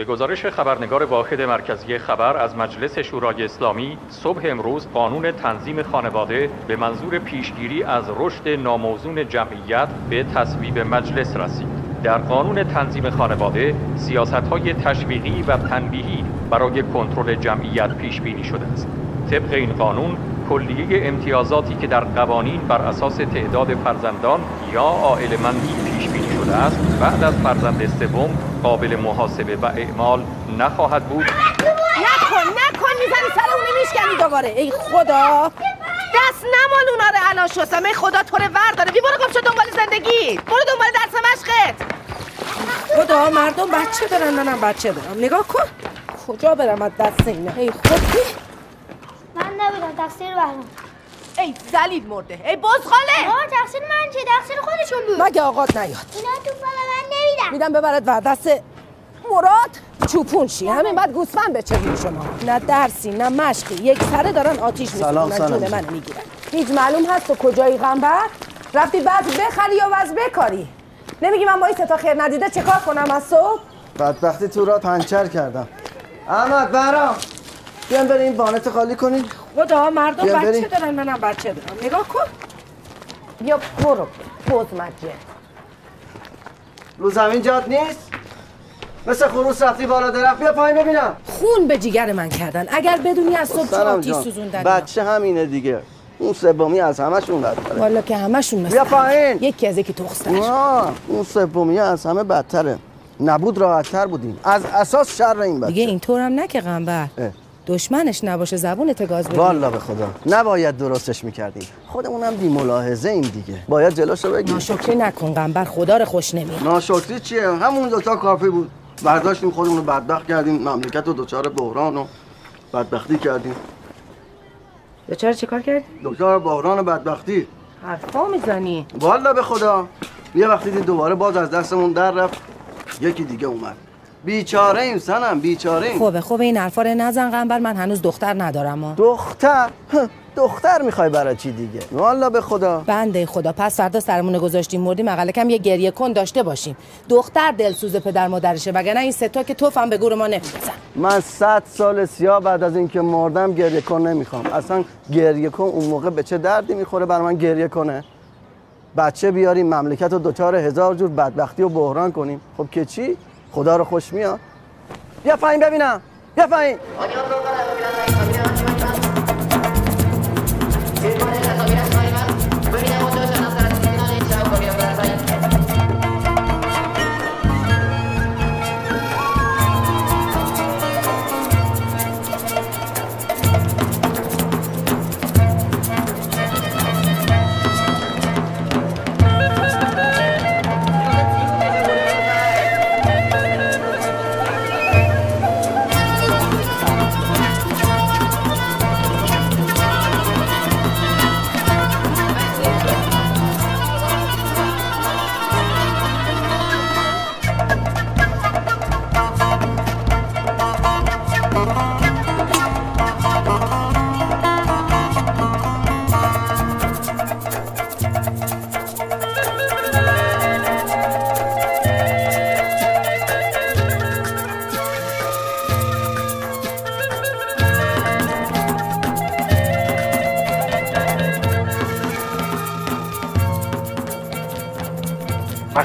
به گزارش خبرنگار واحد مرکزی خبر از مجلس شورای اسلامی صبح امروز قانون تنظیم خانواده به منظور پیشگیری از رشد ناموزون جمعیت به تصویب مجلس رسید. در قانون تنظیم خانواده سیاست های تشویقی و تنبیهی برای کنترل جمعیت پیش بینی شده است. طبق این قانون کلیه امتیازاتی که در قوانین بر اساس تعداد فرزندان یا عائله مندی شده است. بعد از فرزند سوم قابل محاسبه و اعمال نخواهد بود. نکن نکن می‌زنی سر اونی میشکنی دوباره. ای خدا. دست نمال اونا رو الان شستم. ای خدا تو رو ور داره بی برو گم شو دنبال زندگی. برو دنبال درس مشقت. خدا مردم بچه دارن منم بچه دارم. نگاه کن. کجا برم از دست اینا؟ ای خودی من نبودم تقصیر برام. ای زلیل مرده ای بزغاله! آه تقصیر من چه تقصیر خودشون بود. مگه آقات نیاد؟ اینا تو به من نمیدم میدم ببرد و دست مراد چوپون شی. همین بعد گوسفند بچه شما. نه درسی نه مشقی. یک سره دارن آتیش سلام، میسونن سلام. جون من می‌گیرن. هیچ معلوم هست تو کجایی غنبر رفتی بعد بخری یا وز بکاری؟ نمیگی من با این ستا خیر ندیده چه کار کنم از صبح؟ بدبختی تو را پنچر کردم. احمد برام. بیان بریم این وانت خالی کنین. خدا مردم بچه بریم. دارن منم بچه دارم. نگاه کن. بیا برو بوز مجه رو زمین جات نیست؟ مثل خروس رفتی بالا درخت. بیا پایین ببینم. خون به جیگر من کردن. اگر بدونی از صبح جان. سوزوندن بچه همینه دیگه. اون سومی از همشون بدتره. والا که همشون مثل بیا پایین. یکی از یکی تخستش آه، اون سومی از همه بدتره. نبود راحتتر بودیم. از اساس شر این بچه. دیگه اینطورم نه که غنبر اه. دشمنش نباشه زبون گاز بدی. والا به خدا. نباید درستش می‌کردیم. خودمونم بی ملاحظه ایم دیگه. باید جلوشو بگیم. ناشکری نکن غنبر خدا رو خوش نمیاد ناشکری چیه؟ همون دوتا کافی بود. برداشتیم خودمون رو بدبخت کردیم. مملکت رو دچار بحران و بدبختی کردیم. چرا چیکار کردی؟ دچار بحران و بدبختی. حرفا می‌زنی. والا به خدا. یه وقتی دید دوباره باز از دستمون در رفت. یکی دیگه اومد. بیچاره ایم سنم بیچاره. ایم خوبه خوبه این حرفا رو نزن غنبر من هنوز دختر ندارم دختر؟ دختر می‌خوای برای چی دیگه؟ والا به خدا. بنده خدا پس فردا سرمون گذاشتیم مردیم اقل کم یه گریه کن داشته باشیم. دختر دلسوز پدر مادرشه وگرنه این ستا که توفم به گور ما من صد سال سیاه بعد از اینکه مردم گریه کن نمی‌خوام. اصلا گریه کن اون موقع به چه دردی می‌خوره برای من گریه کنه؟ بچه بیاریم مملکت رو دوچار هزار جور بدبختی و بحران کنیم. خب که چی؟ خدا رو خوش میاد. بیا پایین ببینم. بیا پایین.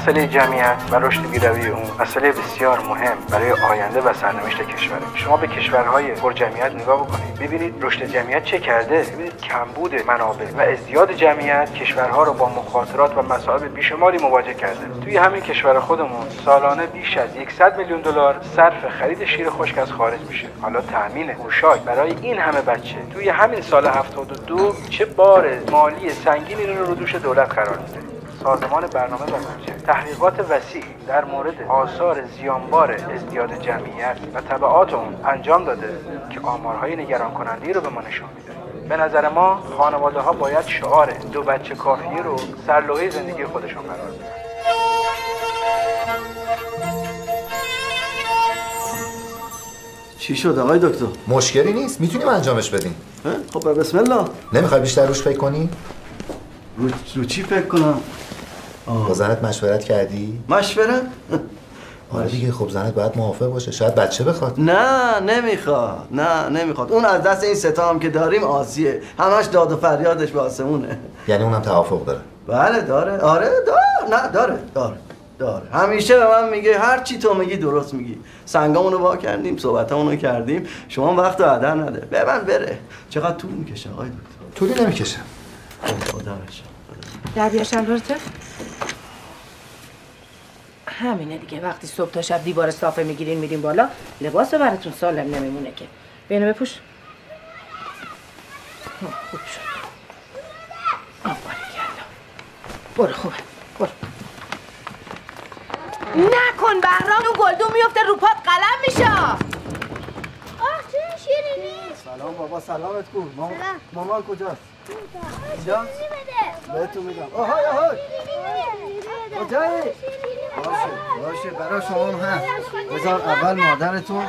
مسئله جمعیت و رشد بیروی اون مسئله بسیار مهم برای آینده و سرنوشت کشوره. شما به کشورهای پر جمعیت نگاه بکنید. ببینید رشد جمعیت چه کرده. ببینید کمبود منابع و ازدیاد جمعیت کشورها رو با مخاطرات و مصائب بیشماری مواجه کرده. توی همین کشور خودمون سالانه بیش از 100 میلیون دلار صرف خرید شیر خشک از خارج میشه. حالا تامین پوشاک برای این همه بچه. توی همین سال 72 چه بار مالی سنگینی رو رو دوش دولت قرار میده. سازمان برنامه و بودجه تحقیقات وسیع در مورد آثار زیانبار ازدیاد جمعیت و تبعات اون انجام داده که آمارهای نگران کننده رو به ما نشان میده. به نظر ما خانواده ها باید شعار دو بچه کافیه رو سرلوحه زندگی خودشون قرار بدن. چی شد آقای دکتر؟ مشکلی نیست. می‌تونیم انجامش بدیم؟ خب بسم الله. نمی‌خوای بیشتر روش فکر کنی؟ رو, رو چی فکر کنم؟ با زنت مشورت کردی؟ مشوره آره دیگه خب زنت باید موافق باشه. شاید بچه بخواد. نه نمی‌خواد. نه نمی‌خواد. اون از دست این ستا هم که داریم آسیه. همش داد و فریادش به آسمونه. یعنی اونم توافق داره. بله داره. آره داره. نه داره داره داره. همیشه به من میگه هر چی تو میگی درست میگی. سنگامونو وا کردیم صحبتامونو کردیم. شما وقت رو هدر نده. ببن بره. چقدر طول می‌کشه آقای دکتر؟ طولی نمی‌کشه. خدا بشه در بیا شلوارته همینه دیگه. وقتی صبح تا شب دیوار صافه می‌گیرین میرین بالا لباس براتون سالم نمیمونه که. بینو بپوش. آه، خوب شد. برو خوبه. برو. نکن بهرام اون گلدون میفته رو پات قلم میشه آه چه شیرینی. سلام بابا سلامت کن. مامان کجاست؟ اینجا بهتون میگم آهای آهای کجایی باشه باشه برای شما هم هست بذار اول مادرتون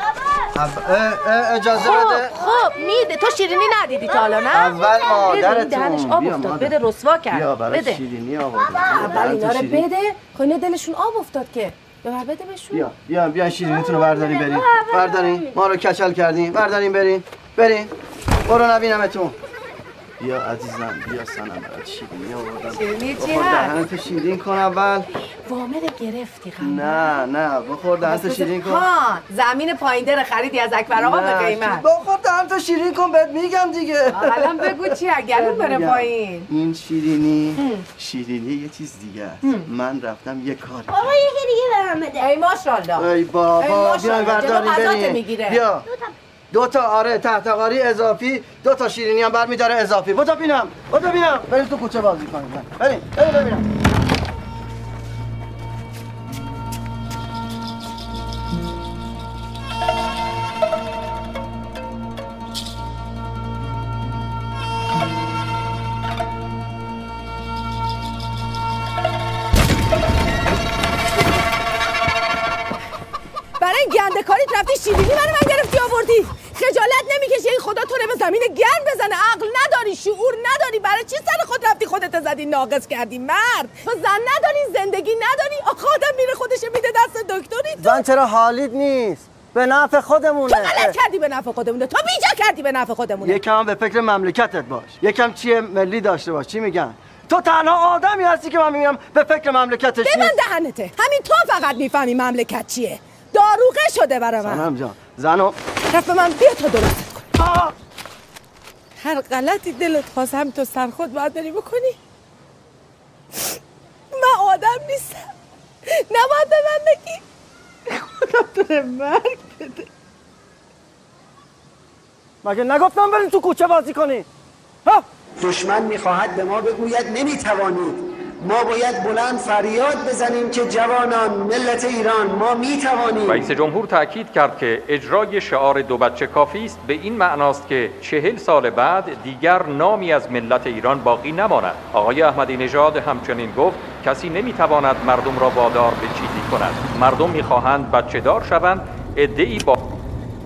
اجازه بده خب میده تو شیرینی ندیدی تا حالا نه اول مادرتون آب بیا افتاد. بده رسوا کرد بیا بده شیرینی آوردم اول اینا رو شیرینی. بده خب دلشون آب افتاد که ببر بده بهشون بیا بیا بیا شیرینیتون رو بردارین برین بردارین ما رو کچل کردین بردارین برین برین برو نبینمتون بیا عزیزم بیا سنم برات شیرینی آوردم شیرینی چی بخور هست؟ دهنتو شیرین کن اول. وامد گرفتی قبل نه نه بخور دهنتو شیرین کن. ها زمین پایین خریدی از اکبر آقا به قیمت. بخور دهنتو شیرین کن بهت میگم دیگه. الان بگو چی اگر اون بره. پایین. این شیرینی شیرینی یه چیز دیگه است. من رفتم یه کاری بابا یکی دیگه به من بده. ای ماشاءالله. ای ای بابا غذات برین می‌گیره. بیا. دو تا آره تحتقاری اضافی. دو تا شیرینی هم برمیداره اضافی. بودو بینم بودو بینم بریم تو کوچه بازی کنیم. بریم بریم ببینم برای گنده کاریت رفتی شیرینی منو آوردی خجالت نمی‌کشی؟ این خدا تو رو به زمین گرم بزنه. عقل نداری شعور نداری. برای چی سر خود رفتی خودت زدی؟ ناقص کردی. مرد. تو زن نداری زندگی نداری. آخه آدم میره خودش میده دست دکتری تو. زن چرا حالیت نیست؟ به نفع خودمونه. تو غلط کردی به نفع خودمونه. تو بیجا کردی به نفع خودمونه. یکم به فکر مملکتت باش. یکم چیه ملی داشته باش. چی میگن؟ تو تنها آدمی هستی که من میگم به فکر مملکتش به من دهنته. همین تو فقط می‌فهمی مملکت چیه. داروغه شده برای من. سنم جان. زنو. به من بیا تا درست کن. هر غلطی دلت خواست هم تو سر خود باید بری بکنی. من آدم نیستم. نباید به من بگی. خدا تو رو مرگ بده. مگه نگفتم بریم تو کوچه بازی کنی؟ ها؟ دشمن می‌خواهد به ما بگوید نمی‌توانید. ما باید بلند فریاد بزنیم که جوانان ملت ایران ما می‌توانیم. رئیس جمهور تاکید کرد که اجرای شعار دو بچه کافی است. به این معناست که چهل سال بعد دیگر نامی از ملت ایران باقی نماند. آقای احمدی نژاد همچنین گفت کسی نمی‌تواند مردم را وادار به چیزی کند. مردم می‌خواهند بچه دار شوند. ادعی با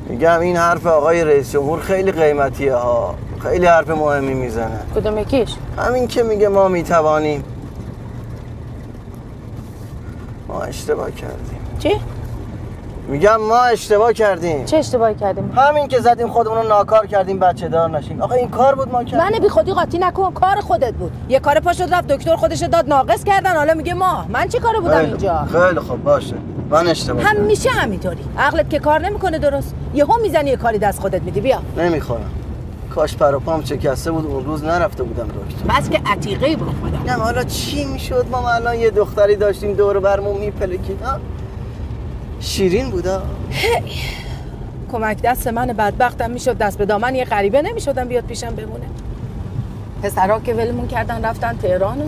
میگم این حرف آقای رئیس جمهور خیلی قیمتیه ها. خیلی حرف مهمی می‌زنه. کدوم یکیش؟ همین که میگه ما می‌توانیم. ما اشتباه کردیم. چی؟ میگم ما اشتباه کردیم. چه اشتباهی کردیم؟ همین که زدیم خودمون رو ناکار کردیم بچه دار نشیم آخه این کار بود ما کردیم من بی خودی قاطی نکن کار خودت بود. یه کار پا شد رفت دکتر خودش داد ناقص کردن. حالا میگه ما. من چی کاره بودم اینجا؟ خیلی خوب باشه. من اشتباه همیشه همینطوری. عقلت که کار نمی‌کنه درست. یهو می‌زنی یه کاری دست خودت میدی. بیا. نمی‌خورم. کاش پر و پام شکسته بود اون روز نرفته بودم دکتر. بس که عتیقه بود خدا. میگم حالا چی می‌شد؟ ما الان یه دختری داشتیم دور برمون میپلکید شیرین بودا کمک دست من بدبختم می‌شد دست به دامن یه غریبه نمی‌شدم بیاد پیشم بمونه. پسرها که ولمون کردن رفتن تهران و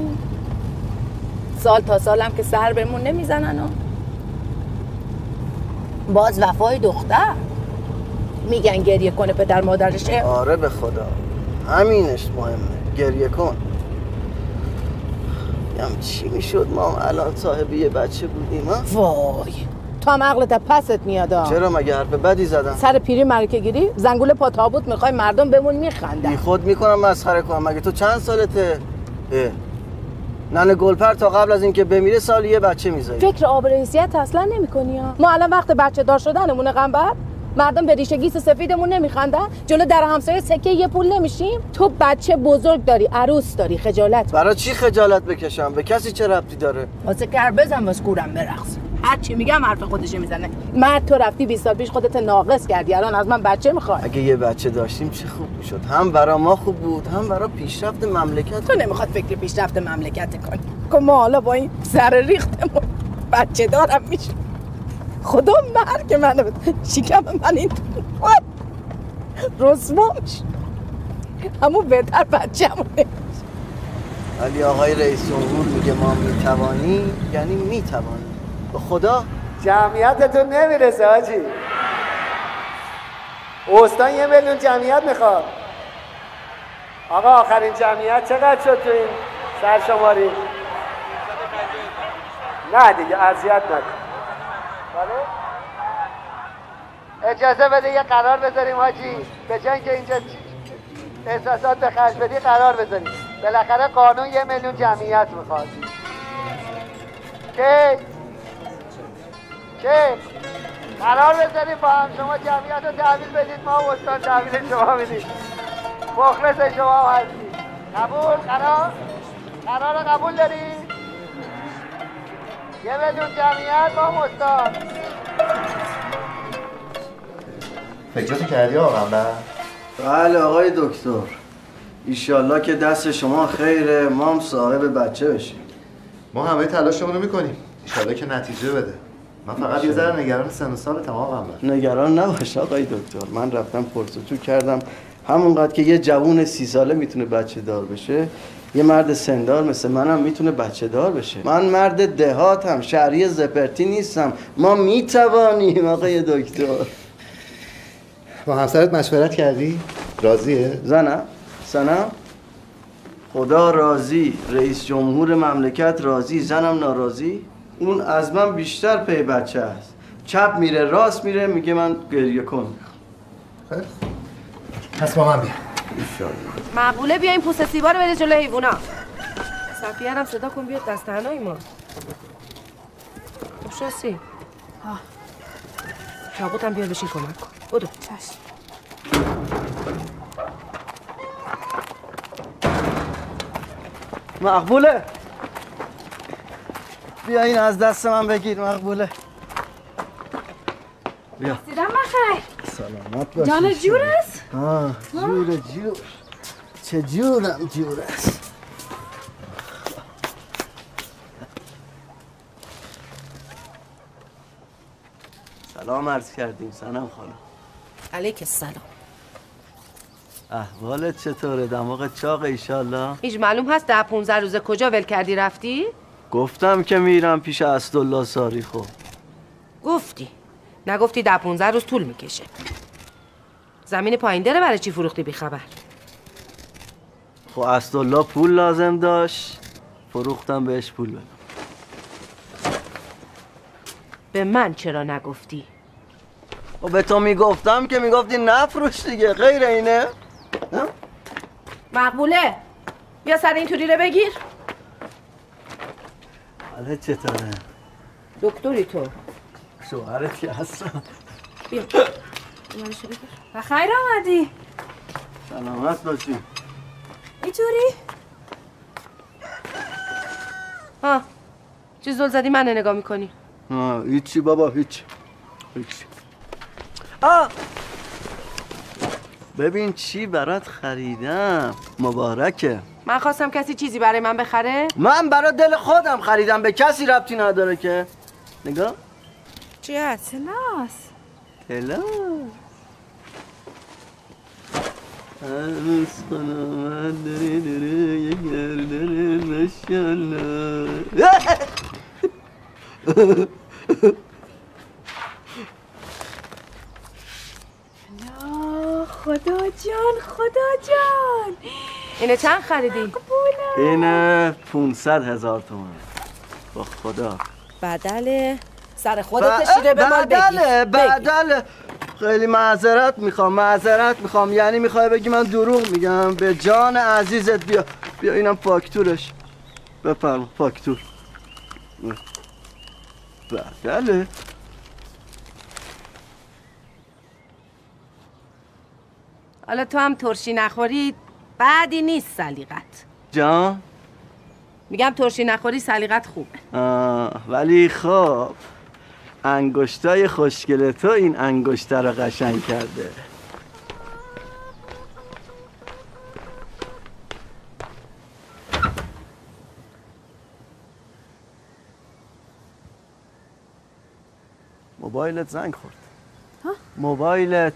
سال تا سالم که سر بهمون نمی‌زنن و باز وفای دختر. میگن گریه کنه پدر مادرشه آره به خدا. همینش مهمه. گریه کن. میگم چی می‌شد؟ ما هم الان صاحب یه بچه بودیم ها؟ وای. تو هم عقلت پست میادا چرا مگه حرف بدی زدم؟ سر پیری مرکه گیری زنگول پا تابوت می‌خوای مردم بمون بی میخندن خود می‌کنم مسخره کنم. مگه تو چند سالته؟ اه. ننه گلپر تا قبل از اینکه بمیره سال یه بچه می‌ذاری. فکر آب رئیسیت اصلا نمی‌کنی ها. ما الان وقت بچه دار شدنمونه قنبر مردم به ریشه گیس سفیدمون نمیخندن جلو در همسایه سکه یه پول نمیشیم. تو بچه بزرگ داری عروس داری خجالت برای چی خجالت بکشم؟ به کسی چه ربطی داره؟ واسه کر بزن واسه کورم برقص. هر چی میگم حرف خودش می‌زنه. مرد تو رفتی 20 سال پیش خودت ناقص کردی. الان از من بچه می‌خوای. اگه یه بچه داشتیم چه خوب می‌شد؟ هم برا ما خوب بود هم برا پیشرفت مملکت تو نمی‌خواد فکر پیشرفت مملکت کنی. که ما حالا با این سر ریختمون بچه دارم میشه خدا مرگ منو بده. شکم من این رسوا میشه همون بهتر بچه همون ولی آقای رئیس جمهور میگه ما می‌توانیم یعنی می‌توانیم. به خدا. جمعیتتون نمی‌رسه حاجی استان یه میلیون جمعیت می‌خواد. آقا آخرین جمعیت چقدر شد تو این سرشماری؟ نه دیگه اذیت نکن. اجازه بده یه قرار بذاریم حاجی. به جای اینکه اینجا احساسات به خرج بدی قرار بذاریم. بالاخره قانون یه میلیون جمعیت می‌خواد که که قرار بذاریم با هم شما جمعیت رو تحویل بدید. ما استان تحویل شما میدیم. مخلص شما هم هستیم قبول؟ قرار؟ قرار قبول داری یه میلیون جمعیت با استان فکراتو کردی آقا بله آقای دکتر. ایشالله که دست شما خیره ما هم صاحب بچه بشیم. ما همه تلاشمون رو می‌کنیم. ایشالله که نتیجه بده. من فقط یه ذره نگران سن و سال تمام قنبر نگران نباش آقای دکتر. من رفتم پرسجو کردم. همونقدر که یه جوون سی ساله می‌تونه بچه دار بشه یه مرد سندار مثل منم می‌تونه بچه دار بشه. من مرد دهاتم شهری زپرتی نیستم. ما می‌توانیم آقای دکتر. با همسرت مشورت کردی؟ راضیه؟ زنم. سنم خدا راضی. رئیس جمهور مملکت راضی. زنم ناراضی؟ اون از من بیشتر پی بچه است. چپ میره راست میره میگه من گریه کن خیلی. پس با من بیا. مقبوله بیا این پوست سیبا رو بده جلو حیوونا صفیه هم صدا کن بیاد دست تنهایی ما. خب شاسی. چاقوت هم بیار بشین کمک کن. بودو مقبوله. بیا این از دست من بگیر مقبوله. بیا. دیدم بخیر سلامت باشی. جان جور است آه جور جور. چه جورم جور است سلام عرض کردیم. سلام خانم. علیک السلام. احوالت چطوره؟ دماغ چاق ایشالله؟ هیچ معلوم هست ده 15 روز کجا ول کردی رفتی؟ گفتم که میرم پیش اسدالله ساری خب گفتی. نگفتی ده 15 روز طول می‌کشه. زمین پایین داره برای چی فروختی بی خبر؟ خب اسدالله پول لازم داشت فروختم بهش پول بدم. به من چرا نگفتی؟ و به تو می‌گفتم که می‌گفتی نفروش دیگه غیر اینه. نه؟ مقبوله بیا سر این توری رو بگیر. حالا چطوره؟ دکتری تو. شوهرت که هستم. بیا. و خیر آمدی. سلامت باشی. اینطوری؟ ها چی زل زدی من نگاه می‌کنی. آه هیچی بابا هیچ. هیچی آه. ببین چی برات خریدم. مبارکه. من خواستم کسی چیزی برای من بخره؟ من برای دل خودم خریدم. به کسی ربطی نداره که. نگاه. چی هست؟ سلاس هلا عروس خانم داره داره یه گردن ماشالله لا خدا جان خدا جان. اینه چند خریدی؟ اینه 500 هزار تومن. با خدا. بدل سر خودت شیره به من بگی بدله. بدله خیلی معذرت می‌خوام معذرت می‌خوام. یعنی می‌خوای بگی من دروغ میگم. به جان عزیزت بیا. بیا اینم فاکتورش. بفرما فاکتور. بله حالا تو هم ترشی نخوری بعدی نیست سلیقت. جان؟ میگم ترشی نخوری سلیقت خوبه. آه، ولی خب. انگشتای خوشگل تو این انگشته رو قشنگ کرده. موبایلت زنگ خورد. موبایلت.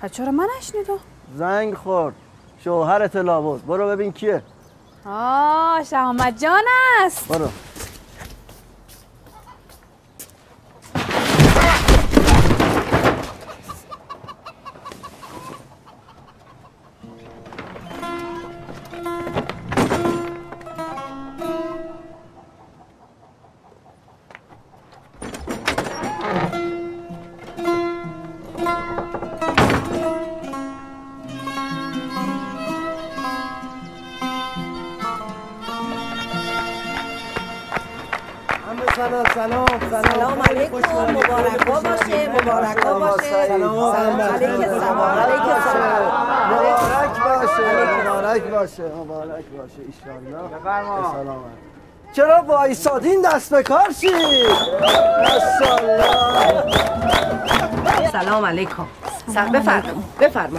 پس چرا من نشنیدم زنگ خورد. شوهرت لابد برو ببین کیه. آه شهامت جان است. برو. مبارک باشه مبارک باشه ایشالله. بفرما. سلامت. چرا وایسادین دست به کار سلام علیکم. سلام. بفرما. بفرما.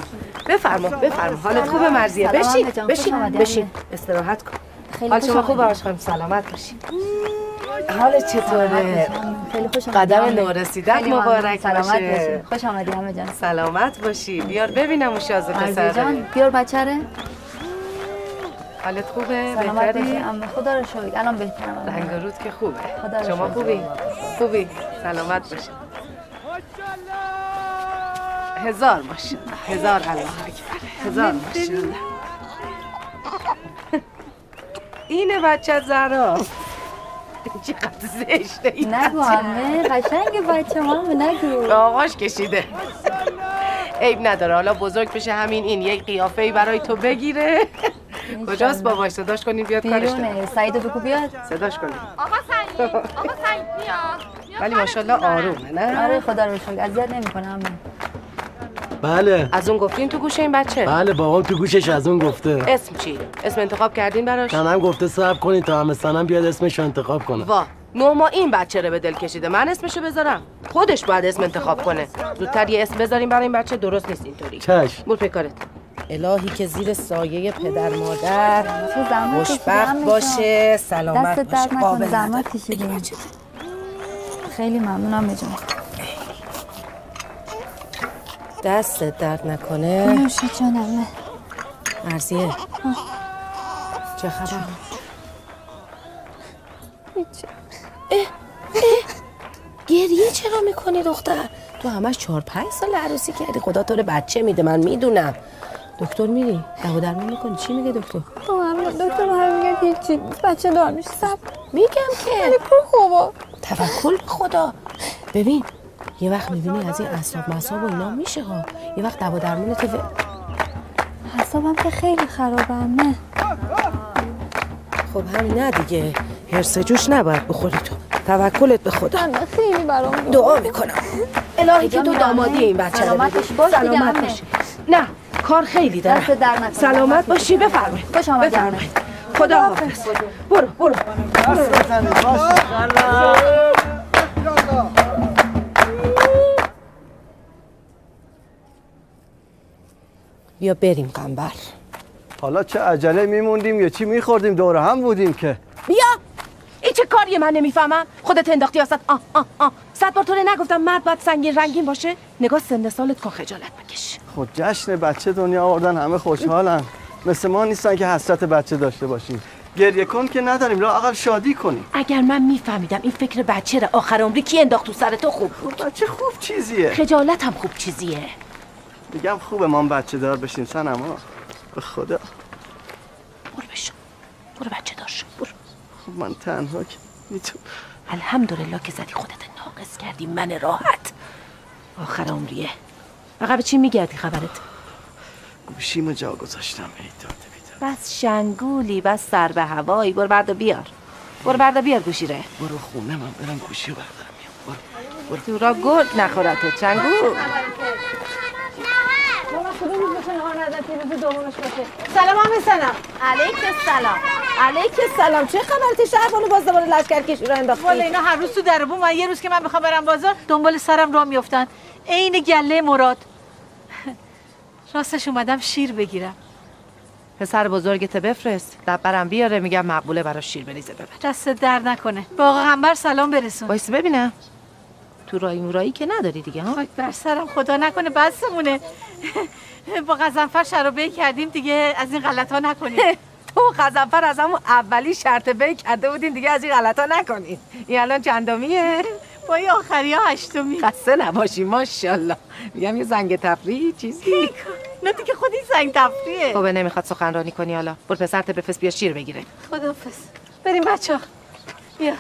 بفرما. بفرما. حالت خوبه مرزیه. بشین. بشین. بشین. استراحت کن. خیلی حال خوش شما خوبه آمدی. آش خانم. سلامت باشین. حالت چطوره؟ خیلی خوش قدم. نورسیدت ممنون. مبارک سلامت باشه. باشی خوش آمدی همه جان. سلامت باشی. بیار ببینم اون شازه مرزیه پسر. جان بیار بچه ره حالت خوبه؟ بهتری؟ خدا رو شکر. الان بهترم. رنگ رود که خوبه. خدا رو شما. خوبی؟ خوبی. سلامت باشی. هزار ماشاءالله. هزار الله اکبر. هزار ماشاءالله. اینه بچه زهرا چقدر زشته این نگو. همه قشنگ بچه ما نگو آغاش کشیده عیب نداره حالا بزرگ بشه همین این یک قیافه ای برای تو بگیره کجاست باباش صداش کنین بیاد کارش بیرونه سعید بگو بیاد صداش کنین آقا سعید آقا سعید بیا ولی ماشاءالله آرومه نه آره خدا رو شکر اذیت نمی‌کنه همه بله. از اون گفتین تو گوش این بچه. بله بابام تو گوشش از اون گفته. اسم چی؟ اسم انتخاب کردین براش؟ تنم گفته صبر کنید تا همه سنم بیاد اسمش رو انتخاب کنه. وا نه ما این بچه رو به دل کشیده. من اسمشو بذارم. خودش باید اسم انتخاب کنه. زودتر یه اسم بذاریم برای این بچه. درست نیست اینطوری. چشم. بود پیکارت. الهی که زیر سایه پدر مادر. خوشبخت باشه. سلامت باشه. قابل. خیلی ممنونم جان دست درد نکنه. نوشه جانمه مرزیه چه خبر؟ گریه چرا می‌کنی دختر؟ تو همش چهار پنج سال عروسی کردی. خدا تو رو بچه میده من می‌دونم. دکتر میری؟ دوا درمان می‌کنی؟ چی میگه دکتر؟ دکتر هم میگه هیچی. بچه دار میشه سب. میگم که. خوبا توکل خدا. ببین یه وقت می‌بینی از این اصاب مصاب و اینا میشه ها یه وقت دوا درمان تو و- که خیلی خرابه نه. خب همین نه دیگه. هرس جوش نباید بخوری تو. توکلت به خدا. خیلی برام دعا می‌کنم. الهی که تو دامادی؟ این بچه رو سلامتش. باش سلامت. باشی. نه کار خیلی دارم. دست در نکنه. سلامت باشی بفرمایید. خوش آمدی. بفرمایید. خدا حافظ. برو برو. بیا بریم قنبر. حالا چه عجله میموندیم یا چی میخوردیم؟ دور هم بودیم که. بیا! این چه کاریه من نمی‌فهمم؟ خودت انداختی وسط آه آه آه. صد بار تو نگفتم مرد باید سنگین رنگین باشه. نگاه سن سالت کن خجالت بکش. خب جشن بچه دنیا آوردن همه خوشحالن. مثل ما نیستن که حسرت بچه داشته باشیم. گریه کن که نداریم لا اقل شادی کنیم. اگر من میفهمیدم این فکر بچه رو آخر عمری کی انداخت تو سر تو خوب بود. بچه خوب چیزیه. خجالت هم خوب چیزیه. میگم خوبه ما بچه دار بشیم سنما به خدا. برو بشو. برو بچه دار شو. برو. من تنها که می‌تونم. الحمدلله که زدی خودت ناقص کردی من راحت. آخر عمریه. به چی میگردی خبرت؟ گوشیمو جا گذاشتم ای داده بیداد بس شنگولی بس سر به هوایی. برو بردا بیار. برو بردا بیار گوشی ره برو خونه من برم گوشی رو بردارم. میام برو تو را گرد نخورد تو چنگول سلام هم سلام علیک سلام علیک سلام چه خبرت شهربانو باز دوباره لشکر کشی رو انداختی. والا اینا هر روز تو در بوم من یه روز که من می‌خوام برم بازار دنبال سرم راه میافتن. عین گله مراد. راستش اومدم شیر بگیرم. پسر بزرگت بفرست. دبرم بیاره میگم مقبوله براش شیر بریزه ببر. دست در نکنه. با آقا قنبر سلام برسون. وایس ببینم. تو رای مورایی که نداری دیگه ها؟ بر سرم خدا نکنه بسمونه. با غزنفر شرابه کردیم دیگه از این غلط ها نکنیم. تو غزنفر از همون اولی شرط بی کرده بودین دیگه از این غلط ها نکنین. این الان چندمیه؟ با این آخری ها هشتمی خسته نباشی ماشاءالله. میگم یه زنگ تفریح چیزی؟ نه دیگه خودی زنگ تفریحه. خب نمی‌خواد سخنرانی کنی حالا. برو پسرت بفرست بیا شیر بگیره. خدافز بریم بچه بیا.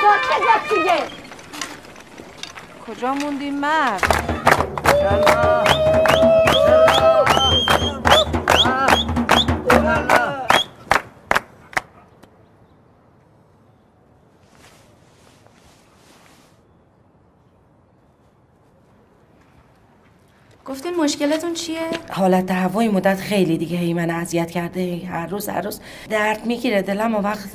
خدافز کجا موندی مرد؟ گفتین مشکلتون چیه؟ حالت هوای مدت خیلی دیگه. هی من اذیت کرده هر روز هر روز درد می‌گیره. دلم و وقت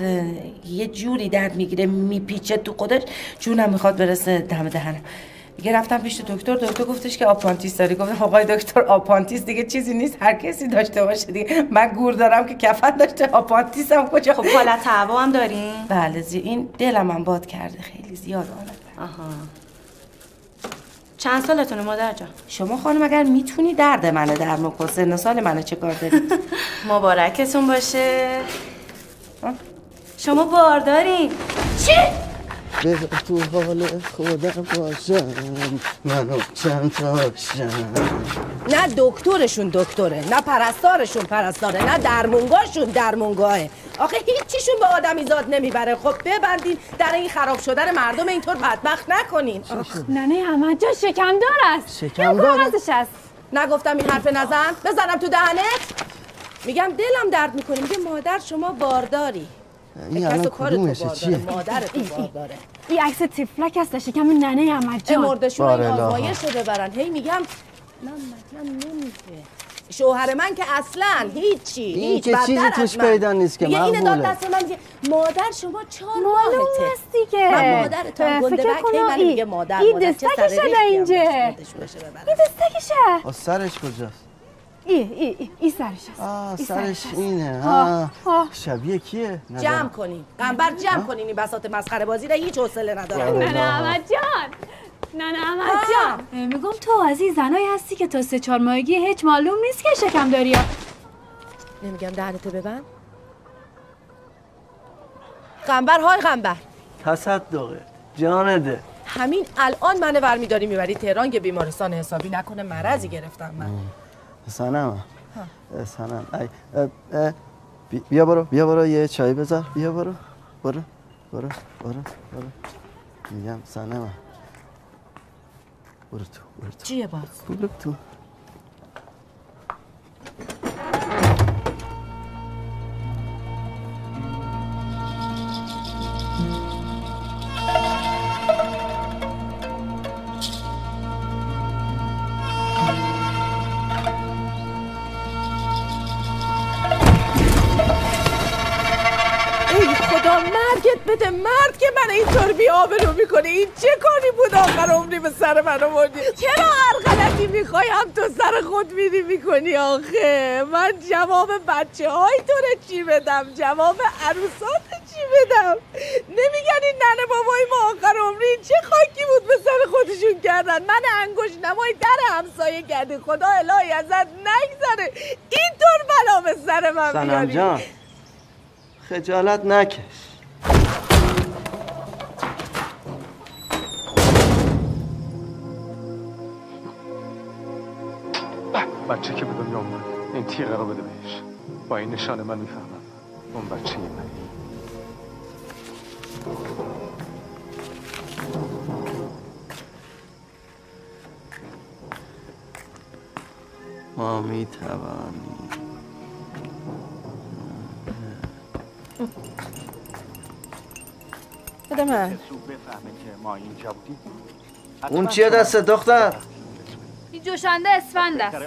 یه جوری درد می‌گیره میپیچه تو خودش. جونم می‌خواد برسه دم دهنم. دیگه رفتم پیش دکتر. دکتر گفتش که آپانتیس داری. گفتم آقای دکتر آپانتیس دیگه چیزی نیست. هر کسی داشته باشه دیگه. من گور دارم که کفت داشته. آپانتیس هم کجا؟ خب حالت هوا هم دارین؟ بله زی این دلم هم باد کرده. خیلی زیاد حالت. آها. چند سالتونه مادر جان؟ شما خانم اگر می‌تونی درد منو درمون کن سن سال منو چه کار داری؟ مبارکتون باشه. شما باردارین. چی؟ به تو حال خودم باشم منو چند تاشم نه دکترشون دکتره نه پرستارشون پرستاره نه درمونگاهشون درمونگاهه. آخه هیچیشون به آدمی زاد نمی‌بره. خب ببندین در این خراب شدن مردم اینطور بدبخت نکنین. ننه احمد جان شکمدار است. شکمدار؟ ازش است. نگفتم این حرف نزن. بزنم تو دهنت. میگم دلم درد می‌کنه. میگه مادر شما بارداری. این کس الان کدومشه چیه؟ مادر تو بارداره. این عکس تفلک است. شکم ننه احمد جان. مردشون این باره لاها. آزمایش رو ببرن هی میگم نه مطلب نمیشه. شوهر من که اصلا هیچی این هیچ که چیزی توش من. پیدا نیست که میگه اینه داد. دست من میگه مادر شما چهار معلوم ماهته است دیگه من مادرتم گنده بک من میگه مادر این مادر دستکشه در اینجا. این دستکشه سرش کجاست؟ ای ای ای سرش است آه سرش. اینه آه. شبیه کیه؟ جمع کنین قنبر جمع کنین این بساط مسخره بازی رو هیچ حوصله ندارم ننه احمد جان ننه احمد جان. میگم تو از این زنایی هستی که تا سه چهار ماهگی هیچ معلوم نیست که شکم داری. یا نمیگم دهنتو ببند. قنبر های قنبر تصدقه جان ده همین الان منو برمیداری می‌بری تهران که بیمارستان حسابی نکنه مرضی گرفتم من. سنم. سنم. بیا برو بیا برو یه چای بذار. بیا برو. برو برو برو برو. میگم سنم. برو تو برو تو چیه باز برو تو بده مرد که من اینطور بی آبرو می‌کنه این چه کاری بود آخر عمری به سر من آوردی؟ چرا هر غلطی می‌خوای هم تو سر خود میری می‌کنی آخه؟ من جواب بچه های تو رو چی بدم؟ جواب عروسات چی بدم؟ نمیگن این ننه بابای ما آخر عمری چه خاکی بود به سر خودشون کردن؟ من انگوش نمای در همسایه کردی. خدا الهی ازت نگذره. اینطور بلا به سر من سنم بیاری. جان خجالت نکش. بچه که به دنیا اومد این تیغه رو بده بهش. با این نشانه من می‌فهمم. اون بچه من ما می توانیم بده من. بفهمه که ما اینجا بودیم. اون چیه دسته دختر؟ جوشنده اسفند است.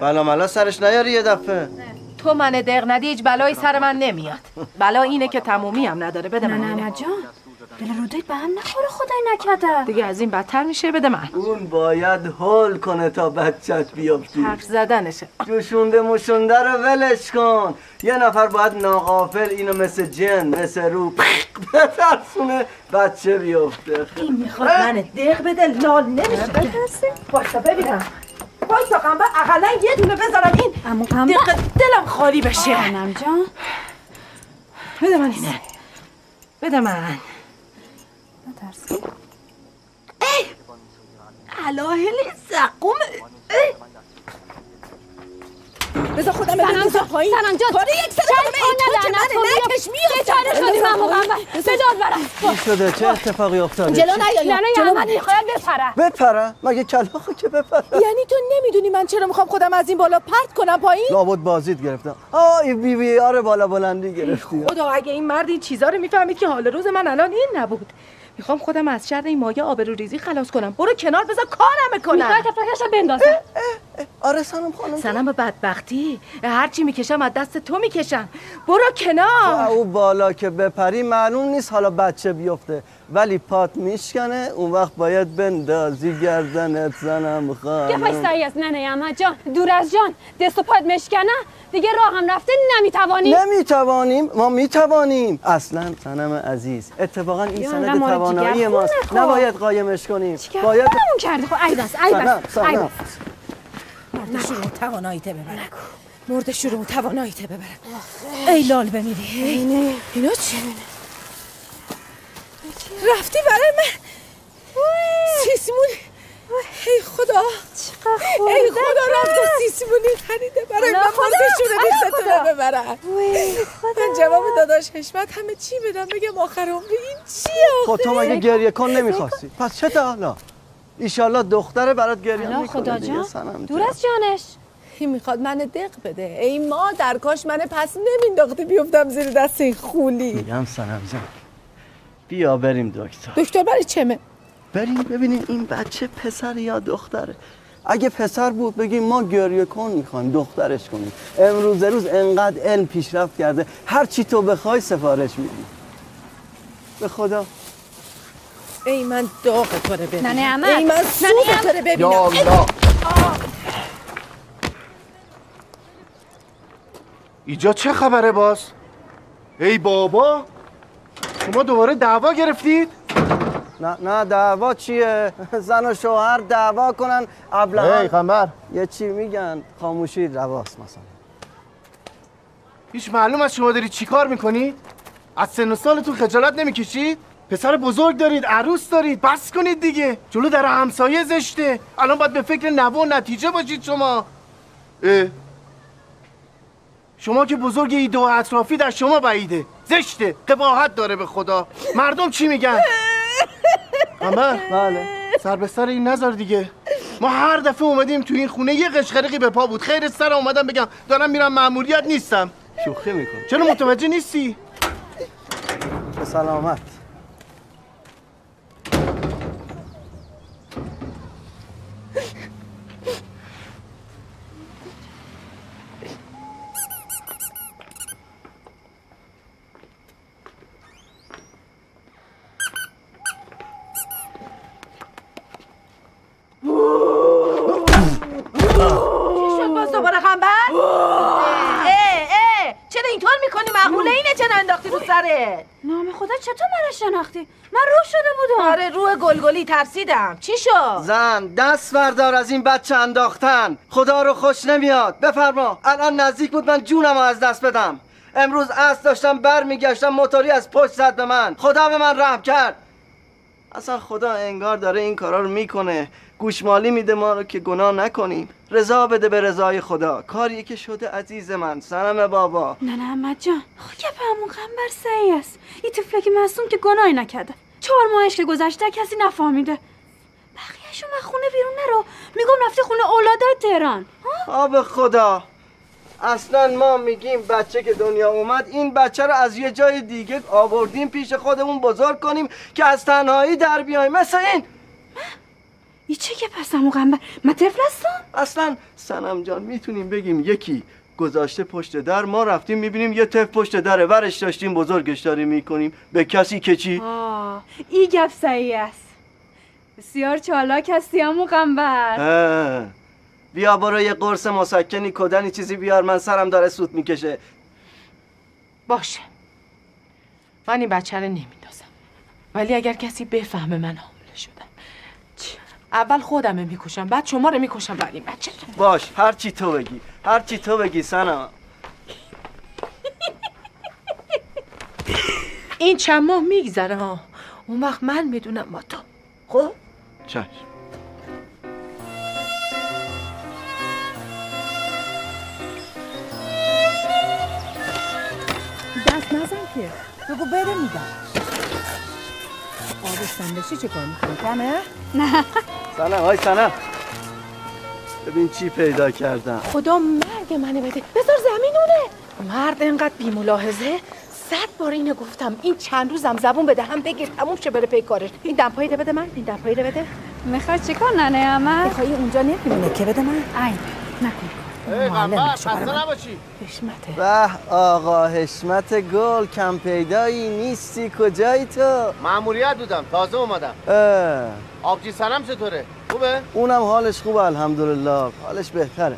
بلا ملا سرش نیاری یه دفعه. تو من دق ندی هیچ بلایی سر من نمیاد. بلا اینه که تمومی هم نداره بده نه من نه. احمد جان. دل رودت به هم نخوره خدای نکرده. دیگه از این بدتر میشه بده من. اون باید هول کنه تا بچت بیافتی. حرف زدنشه. جوشونده موشونده رو ولش کن. یه نفر باید ناقافل اینو مثل جن مثل رو بترسونه بچه بیفته این می‌خواد من دق بده لال نمیشه بترسی باشا ببینم. وایسا قنبه اقلا یه دونه بذارم این امو قنبه. دق دلم خالی بشه. انم جان. بده من. اینه. بده من. نترس علاهلی زقومه. بذار خودم بدم بذار پایین. سنم جان. کاری یک سر کنم ای کن تو که من تو نکش میاد چاره شدیم امو قنبه به داد برم. چی شده؟ چه اتفاقی افتاده؟ جلو نیا نه نه جلو احمد می‌خواید بپره بپره مگه کلاخو که بپره یعنی تو نمی‌دونی من چرا می‌خوام خودم از این بالا پرت کنم پایین؟ لابد بازیت گرفتم. آه این بی بی آر بالا بلندی گرفتی. خدا اگه این مرد این چیزا رو می‌فهمید که حال روز من الان این نبود. می‌خوام خودم از شر این مایه آبروریزی خلاص کنم. برو کنار بذار کارم کنم. می‌خواد تفلکش بندازه آره سنم خانم. سنم به بدبختی. هرچی می‌کشم از دست تو می‌کشم. برو کنار. او بالا که بپری معلوم نیست حالا بچه بیفته. ولی پات میشکنه اون وقت باید بندازی گردنت زنم یه خانم پای از نه نه احمد جان دور از جان دست و پایت مشکنه دیگه راه هم رفته نمی‌توانی نمی‌توانیم ما می‌توانیم. اصلا سنم عزیز اتفاقا این سند توانایی ماست. نباید قایمش کنیم. باید خودمون کرده؟ خب ای بس ای بس ای بس. مرد شروع. تواناییته ببرم مرد شروع تواناییته ببرم ای لال بمیری. اینا چی؟ رفتی برای من. سیسمونی ای خدا. ای خدا رفته سیسمونی خریده برای من. تو رو ببرم. من جواب داداش حشمت همه چی بدم بگم آخر عمری این چیه خب تو مگه گریه کن نمی‌خواستی؟ پس چه تا حالا؟ ایشالله دختره برات گریه می‌کنه خدا جان. دور. از جانش. این می‌خواد من دق بده. ای ما در کاش من پس نمینداختی بیفتم زیر دست این خولی. میگم سنم جان. بیا بریم دکتر. دکتر برای چمه بریم ببینیم این بچه پسر یا دختره. اگه پسر بود بگیم ما گریه کن می‌خوایم دخترش کنیم. امروز روز انقدر علم پیشرفت کرده. هر چی تو بخوای سفارش میدی. به خدا. ای من داغ تو رو ببینم. نه نه احمد. ای من نه تو رو ببینم. یا ای الله. اینجا چه خبره باز؟ ای بابا. شما دوباره دعوا گرفتید؟ نه نه دعوا چیه؟ زن و شوهر دعوا کنن ای ابله خمر یه چی میگن؟ خاموشی رواست مثلا. هیچ معلوم از شما دارید چیکار می‌کنید؟ از سن و سالتون خجالت نمی‌کشید؟ پسر بزرگ دارید عروس دارید بس کنید دیگه. جلو در همسایه زشته. الان باید به فکر نوه و نتیجه باشید شما. اه. شما که بزرگ ایده و اطرافی در شما بعیده. زشته. قباحت داره به خدا. مردم چی میگن؟ اما بله. سر به سر این نظر دیگه. ما هر دفعه اومدیم تو این خونه یه قشقرقی به پا بود. خیر سر اومدم بگم دارم میرم مأموریت نیستم. شوخی می‌کنه چرا متوجه نیستی؟ به سلامت. چی شد باز دوباره خنبر؟ اه اه چرا اینطور می‌کنی؟ معقوله اینه چرا انداختی رو سرت؟ نام خدا چطور من شناختی؟ من روح شده بودم. آره روح گلگلی ترسیدم. چی شد؟ زن دست بردار از این بچه انداختن. خدا رو خوش نمیاد. بفرما الان نزدیک بود من جونم رو از دست بدم. امروز اسب داشتم بر میگشتم موتوری از پشت زد به من. خدا به من رحم کرد. اصلا خدا انگار داره این کارا رو می‌کنه. گوشمالی میده ما رو که گناه نکنیم. رضا بده به رضای خدا. کاری که شده عزیز من. سنم بابا. نه نه احمد جان. خب که همون قنبر سعی است. این طفلک معصوم که گناهی نکرده. چهار ماهش که گذشته کسی نفهمیده. بقیهش پاشو من خونه بیرون نرو. میگم رفتی خونه اولادای تهران. آب خدا. اصلا ما میگیم بچه که دنیا اومد این بچه رو از یه جای دیگه آوردیم پیش خودمون بزرگ کنیم که از تنهایی در بیایم. مثل این. این چه که پس مقنبر من طفل هستم. اصلا سنم جان می‌تونیم بگیم یکی گذاشته پشت در ما رفتیم می‌بینیم یه طفل پشت دره ورش داشتیم بزرگش داریم می‌کنیم. به کسی که چی؟ آه ای گپ صحیح است. بسیار چالاک هستی مقنبر اه. بیا برو یه قرص مسکنی کدنی چیزی بیار من سرم داره سوت می‌کشه. باشه. من این بچه رو نمیندازم. ولی اگر کسی بفهمه من حامله شدم. اول خودمه می‌کشم بعد شما رو می‌کشم بعد این بچه. رو. باش هر چی تو بگی. هر چی تو بگی سنم این چند ماه میگذره ها. اون وقت من می‌دونم با تو. خب؟ چشم. دست نزن که. بگو بره میدم. آبستن بشی چه کار می‌کنی؟ کمه؟ نه. سنم های سنم ببین چی پیدا کردم. خدا مرگ منه بده. بذار زمینونه. مرد اینقدر بی ملاحظه صد بار اینو گفتم. این چند روزم زبون بده هم بگیر. تموم شه بره پی کارش. این دمپایی ده بده من. این دمپایی ده بده. می‌خوای چیکار ننه احمد می‌خوای اونجا نمیمونه. که بده من؟ ای نکن. معلم حشمته به آقا حشمت گل کم پیدایی نیستی. کجایی تو؟ مأموریت بودم تازه اومدم. اه. آبجی سنم چطوره؟ خوبه؟ اونم حالش خوبه الحمدلله. حالش بهتره.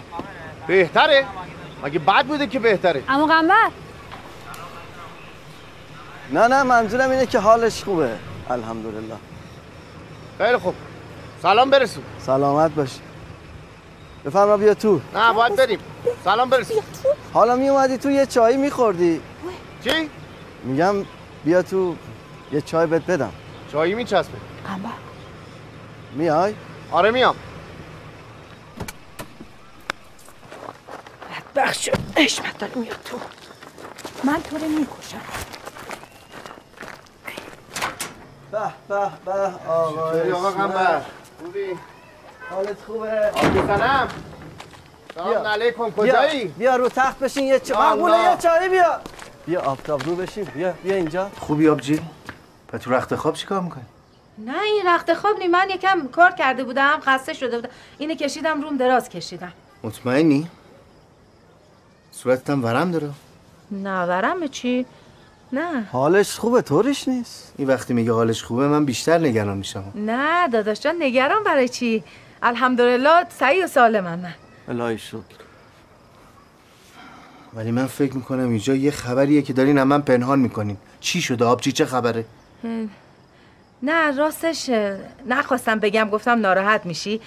بهتره؟ مگه بد بوده که بهتره؟ اما قنبر نه نه منظورم اینه که حالش خوبه الحمدلله. خیلی خوب. سلام برسون. سلامت باش. بفرما بیا تو. نه باید بریم. سلام برسون حالا می اومدی تو یه چایی میخوردی چی؟ میگم بیا تو یه چای بهت بدم. چایی میچسبه قنبر میای؟ آره میام. بخش حشمت داره میاد تو. من تو رو می‌کشم. به به به آقا چطوری آقا. قنبر خوبی؟ حالت خوبه؟ سنم بیا. سلام علیکم کجایی؟ بیا رو تخت بشین یه چای. مقبوله یه چای بیا. بیا آفتاب رو بشین. بیا بیا اینجا. خوبی آبجی؟ و تو رخت خواب چیکار می‌کنی؟ نه این رخت خواب نی. من یکم کار کرده بودم خسته شده بودم. اینو کشیدم روم دراز کشیدم. مطمئنی؟ صورتتم ورم داره؟ نه ورم چی؟ نه. حالش خوبه طوریش نیست. این وقتی میگه حالش خوبه من بیشتر نگران میشم. نه داداش جان نگران برای چی؟ الحمدلله سعی و سالمم من. الهی شکر. ولی من فکر می‌کنم اینجا یه خبریه که دارین از من پنهان می‌کنین. چی شده؟ آبجی چه خبره؟ نه راستش نخواستم بگم گفتم ناراحت میشی.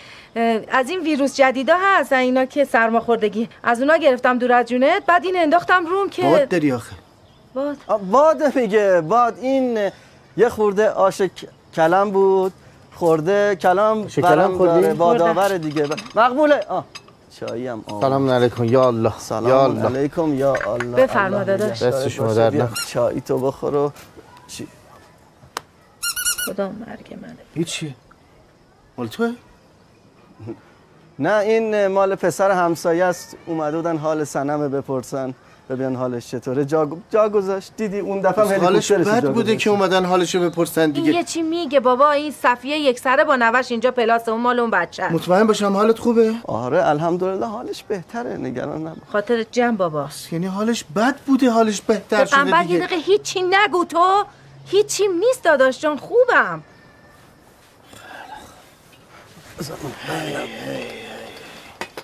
از این ویروس جدیدا هست اینا که سرماخوردگی. از اونا گرفتم دور از جونت بعد این انداختم روم که باد داری آخه. باد. باد میگه. باد این یه خورده آش کلم بود. خورده ورم خوردی؟ داره بادآور دیگه مقبوله آه چایی هم آمد. سلام علیکم یا الله یا سلام الله علیکم یا الله بفرما داداش. دست شما. در. چایی تو بخور و چی خدا مرگ منه هیچی مال توه؟ نه این مال پسر همسایه است اومده بودن حال سنمه بپرسن ببین حالش چطوره. جا, جا گذاشت. دیدی اون دفعه هم حالش هلیکوپترش بد بوده گذاشت. که اومدن حالشو بپرسن این دیگه یه چی میگه بابا؟ این صفیه یک سره با نوش اینجا پلاس اون مال اون بچه. مطمئن باشم حالت خوبه؟ آره الحمدلله حالش بهتره. نگران نباش. خاطر جمع بابا. یعنی حالش بد بوده حالش بهتر شده قنبر یه دیگه. دقیقه هیچی نگو تو. هیچی نیست داداش جان خوبم.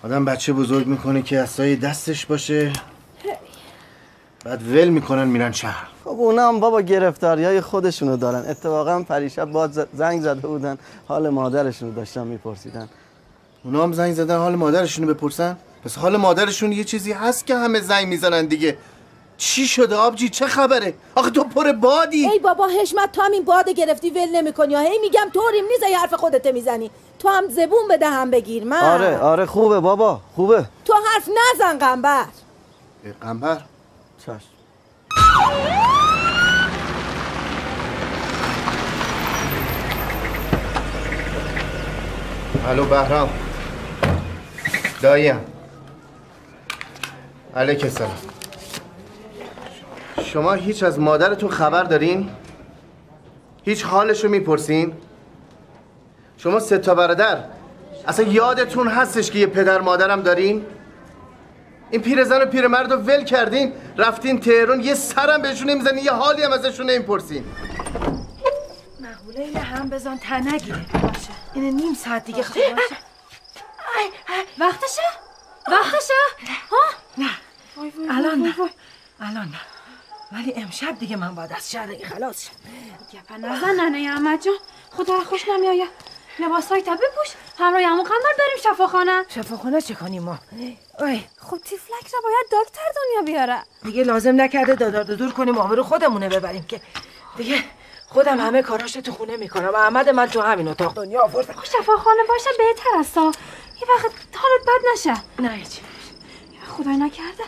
آدم بچه بزرگ می‌کنه که اسای دستش باشه. بعد ول می‌کنن میرن شهر. خب اونا هم بابا گرفتاری های خودشونو دارن. اتفاقا پریشب باد زنگ زده بودن حال مادرشونو داشتن میپرسیدن. اونا هم زنگ زدن حال مادرشونو بپرسن. پس حال مادرشون یه چیزی هست که همه زنگ می‌زنن دیگه. چی شده آبجی؟ چه خبره؟ آخه تو پر بادی. ای بابا حشمت تو هم این باد گرفتی ول نمی‌کنی هی میگم طوریم نیست ای حرف خودت می‌زنی. تو هم زبون بده هم بگیر من. آره آره خوبه بابا خوبه. تو حرف نزن قنبر. قنبر؟ چشم الو بهرام داییم علیک السلام شما هیچ از مادرتون خبر دارین؟ هیچ حالشو می‌پرسین؟ شما سه تا برادر اصلا یادتون هستش که یه پدر مادرم دارین؟ این پیرزن و پیرمرد رو ول کردین رفتین تهران یه سرم بهشون نمی‌زنین یه حالی هم ازشون نمی‌پرسین. مقبوله این هم بزن تنگی باشه. این نیم ساعت دیگه خواهد باشه. وقتشه؟ وقتشه؟ ها؟ نه. الان نه. الان نه. ولی امشب دیگه من باید از شهرگی خلاص شم. گپا نزن ننه احمد جان. خدا را خوش نمیآید. لباس های تا بپوش. همراه عمو قمر بریم شفاخانه. شفاخانه چه کنیم ما؟ اوی خب تیفلک را باید دکتر دنیا بیاره. دیگه لازم نکرده دادار دور کنیم آبرو خودمونه ببریم که. دیگه خودم همه کاراش تو خونه می‌کنم. احمد من تو همین اتاق. دنیا آوردم خب شفاخانه باشه بهتر است. یه وقت حالت بد نشه. نه هیچ خدای نکرده.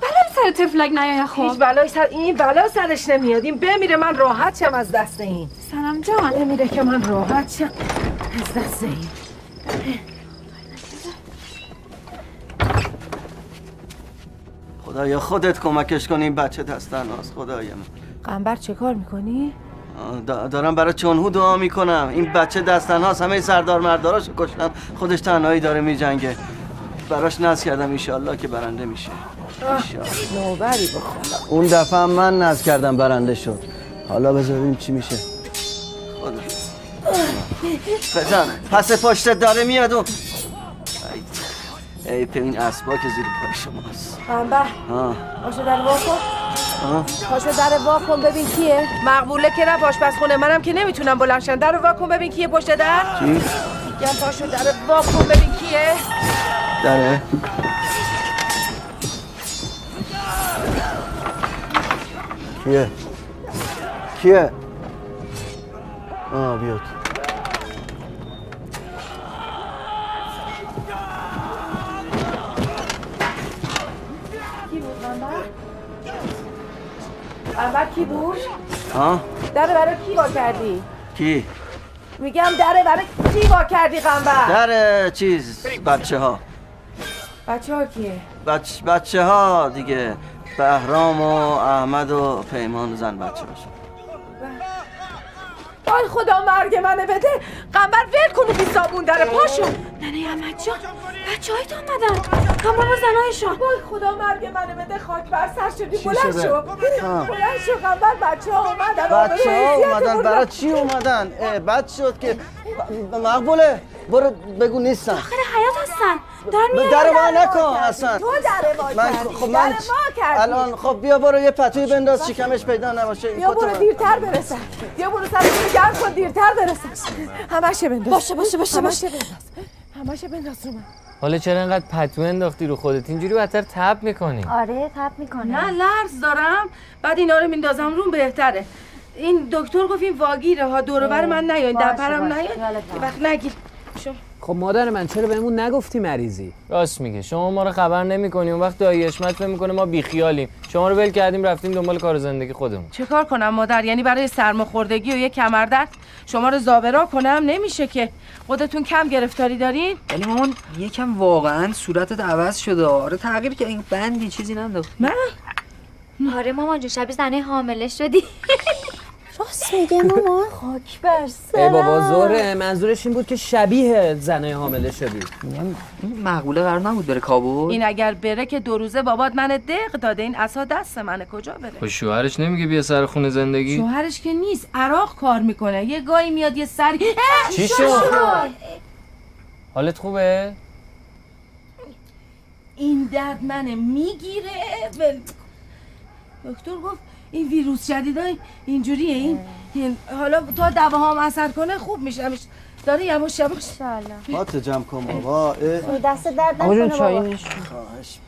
بلای سر تفلک نیایه خب هیچ بلای سر این بلا سرش نمیاد. این بمیره من راحت شم از دست این. سنم جان. بمیره که من راحت شم از دست این. خدایا خودت کمکش کن. این بچه دست تنهاست خدایا. من قنبر چه کار می‌کنی؟ دارم برای چونهو دعا می‌کنم. این بچه دست تنهاست همه سردار مرداراشو کشتن. خودش تنهایی داره میجنگه. براش نز کردم ایشالله که برنده میشه. نوبری بخون. اون دفعه من نز کردم برنده شد. حالا بذاریم چی میشه. خدا. بزن پس پشتت داره میاد اون ای, این اسبا که زیر پای شماست. قنبر آه. پاشو در وا کن. آه. پاشو در وا کن ببین کیه. مقبوله که رفت آشپزخونه. منم که نمی‌تونم بلند شم. در رو وا کن ببین کیه پشت در. چی؟ میگم پاشو در وا کن ببین کیه. داره. کیه؟ کیه؟ آه بیاد. قنبر کی بود؟ ها در برای کی وا کردی؟ کی؟ میگم در برای کی وا کردی قنبر در چیز بچه ها بچه ها کیه بچ بچه ها دیگه بهرام و احمد و پیمان زن بچه هاشون آی خدا مرگ منه بده. قنبر ول کن بی صابون در پاشو. ننه احمد جان بچه هایت آمدن. همراه با زنهایشان وای خدا مرگ منه بده. خاک بر سر شدی. چی بلند؟ شو. بلند شو قنبر بچه ها اومدن بچه ها اومدن. برای چی اومدن؟ بد شد که مقبوله. برو بگو نیستن. آخر حیات هستن. در در وا نکن. اصلا. تو در وا من. خب من. الان خب بیا برو یه پتوی بنداز شکمش پیدا نباشه. این بیا برو. دیرتر برسن بیا برو سرتون گرم کن دیرتر برسن همشه بنداز. باشه باشه باشه باشه. بنداز. همشه بنداز رو من. حالا چرا اینقدر پتو انداختی رو خودت؟ اینجوری بدتر تب می‌کنی. آره تب می‌کنه نه لرز دارم. بعد اینا رو میندازم روم بهتره. این دکتر گفت این واگیره ها دور بر من نیاین دپرم. نیاین. وقت نگیر. شو. خب مادر من چرا بهمون نگفتی مریضی؟ راست میگه. شما ما رو خبر نمی‌کنی. اون وقت دایی اشمت فکر می‌کنه ما بیخیالیم. شما رو ول کردیم رفتیم دنبال کار زندگی خودمون. چه کار کنم مادر؟ یعنی برای سرماخوردگی و یه کمردرد شما رو زابرا کنم؟ نمیشه که. خودتون کم گرفتاری دارین؟ ولی مامان یکم واقعا صورتت عوض شده. آره تغییر که این بندی چیزی ننداخت من؟ آره مامان جون شبیه زنه حامله شدی. راست میگه مامان خاک بر ای بابا زوره منظورش این بود که شبیه زنای حامله شدی. این مقوله قرار نبود بره کابل؟ این اگر بره که دو روزه بابات من دق داده این اصا دست منه کجا بره؟ خب شوهرش نمیگه بیا سر خونه زندگی؟ شوهرش که نیست عراق کار می‌کنه. یه گاهی میاد یه سری اه، چی شو- شد؟ حالت خوبه؟ این درد منه می‌گیره. ول دکتر گفت این ویروس جدیدای اینجوریه این, این حالا تا دواها هم اثر کنه خوب میشه داره یواش یواش پات جمع کن بابا. دست درد نکنه بابا. خواهش.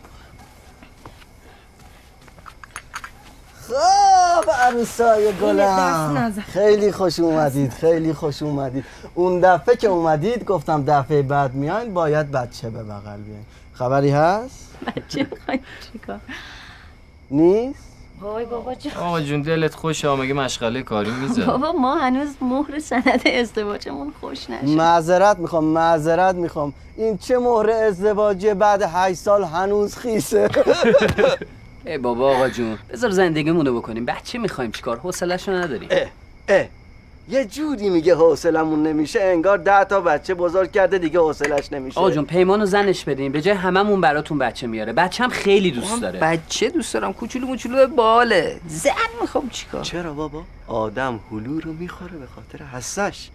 خب عروسای گلم. خیلی خوش اومدید خیلی خوش اومدید. اون دفعه که اومدید گفتم دفعه بعد میاین باید بچه به بغل بیاین. خبری هست؟ بچه می‌خوای چیکار؟ نیست؟ وای بابا جان آقا جون دلت خوشه مگه مشغله کاری می‌ذاره بابا ما هنوز مهر سند ازدواجمون خوش نشد. معذرت می‌خوام معذرت می‌خوام. این چه مهر ازدواجی بعد 8 سال هنوز خیسه؟ ای بابا آقا جون بذار زندگیمونو بکنیم. بچه می‌خوایم چیکار؟ حوصله‌شو نداریم. اه. یه جوری میگه حوصلمون نمیشه انگار ده تا بچه بزرگ کرده دیگه حوصلش نمیشه. آقا جون پیمانو زنش بدیم به جای هممون براتون بچه میاره. بچه هم خیلی دوست داره. بچه دوست دارم. کوچولو موچولو باله. زن می‌خوام چیکار؟ چرا بابا؟ آدم هلو رو می‌خوره به خاطر حسش.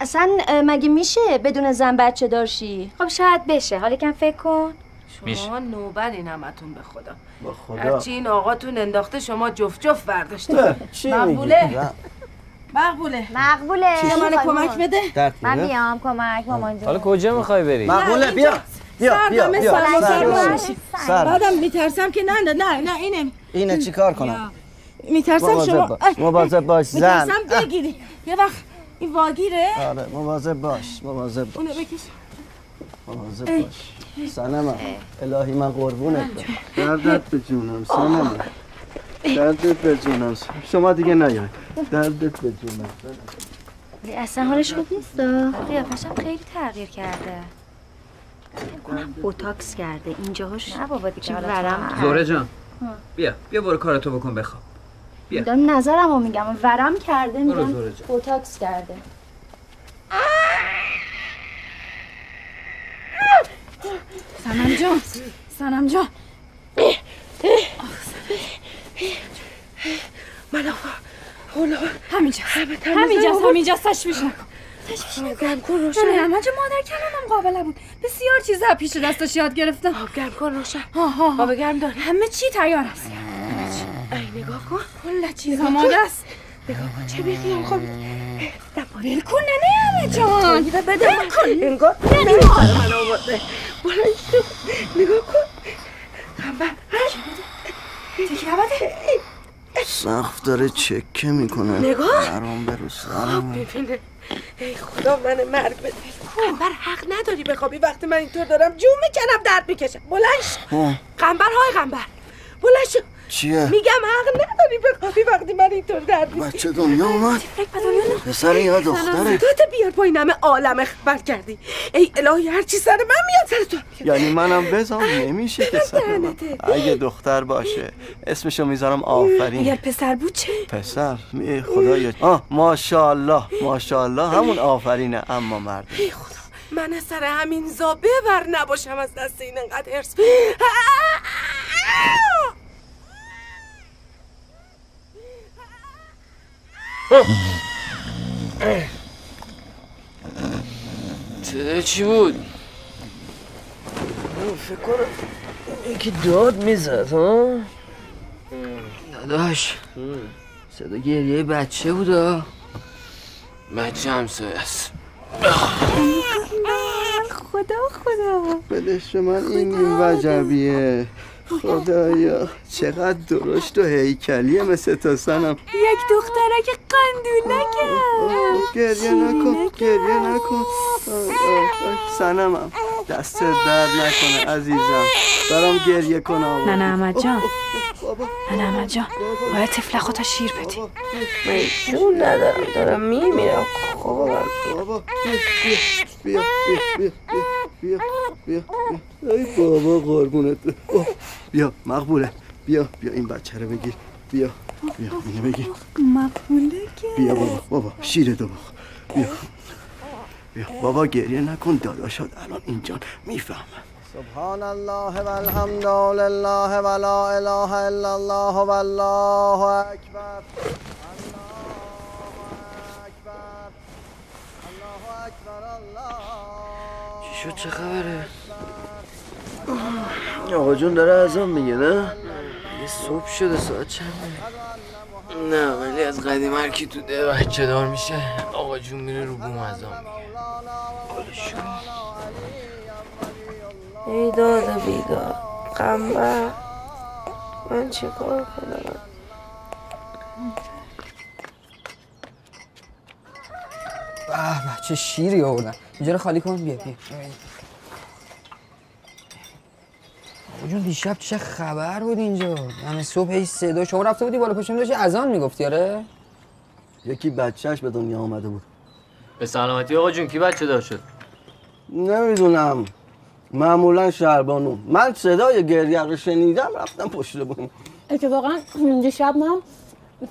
اصلا مگه میشه بدون زن بچه دارشی خب شاید بشه. حالا کم فکر کن. شما نوبرین همتون به خدا. با خدا. هرچی این آقاتون انداخته شما جفت جفت برداشتید مقبوله؟ مقبوله. مقبوله. چی من کمک بده. درد من؟ میام کمک مامان جون. حالا کجا می‌خوای بری؟ مقبوله بیا. بیا بیا بیا. سر بعدم میترسم که نه نه نه اینه اینه چیکار کنم؟ میترسم شما. مواظب باش زن. میترسم بگیری. یه وقت این واگیره. آره مواظب باش مواظب باش. اونو بکش. مواظب. باش. سنمم الهی من قربونت. دردت به جونم سنمم دردت به جونم شما دیگه نیاید دردت به جونم ولی اصلا حالش خوب نیست قیافش هم خیلی تغییر کرده. بوتاکس کرده. اینجاهاش نه بابا دیگه حالا ورم زهره جان بیا بیا برو کارتو بکن بخواب. بیا. دارم نظرم رو میگم. ورم کرده میگم. بوتاکس کرده. سنم جان سنم جان من آقا حالا همینجا همینجا همینجا همینجا تشویش نکن تشویش نکن کن نه روشن نه من چه مادر کلانم قابله بود بسیار چیزا پیش دستش یاد گرفتم آب گرم کن روشن ها ها ها. آب گرم داری همه چی تیار است ای نگاه کن کل چیزا آماده است نگاه کن چه بیخیال خب ول کن نه همه جان بده من انگار نه سر من آورده بلند شو نگاه کن خبر تکی نباده سقف داره چکه می‌کنه. نگاه. برام برو سرم ببینه. ای خدا من مرگ بده قنبر حق نداری بخوابی. وقتی من اینطور دارم جون می‌کنم درد می‌کشم. اه، قنبر های قنبر. بلند شو چیه؟ میگم حق نداری بخوابی وقتی من اینطور درد می‌کشم بچه دنیا اومد. پسر یا دختره. داده بیار با این همه عالم خبر کردی. ای الهی هرچی سر من میاد سر تو. یعنی منم بزام نمیشه که سر من. اگه دختر باشه اسمشو می‌ذارم اگر آفرین پسر بود چه؟ پسر ای خدایا. آه ماشاءالله ماشاءالله همون آفرینه. اما مرد. خدا من از سر همین زا ببر نباشم از دست این انقدر ارس صدا چی بود؟ فکر کنم یکی داد می‌زد ها؟ داداش صدا گریه بچه بودا بچه همسایه است. خدا خدا. بدش من این این وجبیه. خدایا چقدر درشت و هیکلیه مثل تا سنم. یک دخترک قندونکه گریه نکن گریه نکن. سنمم. دست درد نکنه عزیزم. برام گریه کن آقا. نه نه احمد جان. نه نه احمد جان باید طفل خودتا شیر بدی. من جون ندارم دارم میمیرم. بابا بابا بیا بیا بیا بیا بیا بیا ای بابا قربونت. بیا مقبوله. بیا بیا این بچه رو بگیر. بیا بیا اینو بگیر. مقبوله که. بیا بابا بابا شیر دو بیا. بیا. بابا گریه نکن داداشت الان اینجا. می‌فهمه سبحان الله و الحمد لله و لا اله الا الله و الله اکبر. چی شد؟ چه خبره؟ آقا جون داره ازم میگه نه؟ یه صبح شده ساعت چنده؟ نه ولی از قدیم هر کی تو ده بچه دار میشه آقا جون میره رو بوم ازام ای دادا بیداد قنبر من چه کار کنم؟ به چه شیری آوردن اینجا رو خالی کن بیا بیا. جون دیشب چه خبر بود اینجا؟ همه صبح هی صدا شما رفته بودی بالا پشم داشتی اذان می‌گفتی آره؟ یکی بچهش به دنیا آمده بود. به سلامتی آقا جون کی بچه دار شد؟ نمی‌دونم. معمولا شهربانو. من صدای گریه رو شنیدم رفتم پشت بود اتفاقا دیشب ما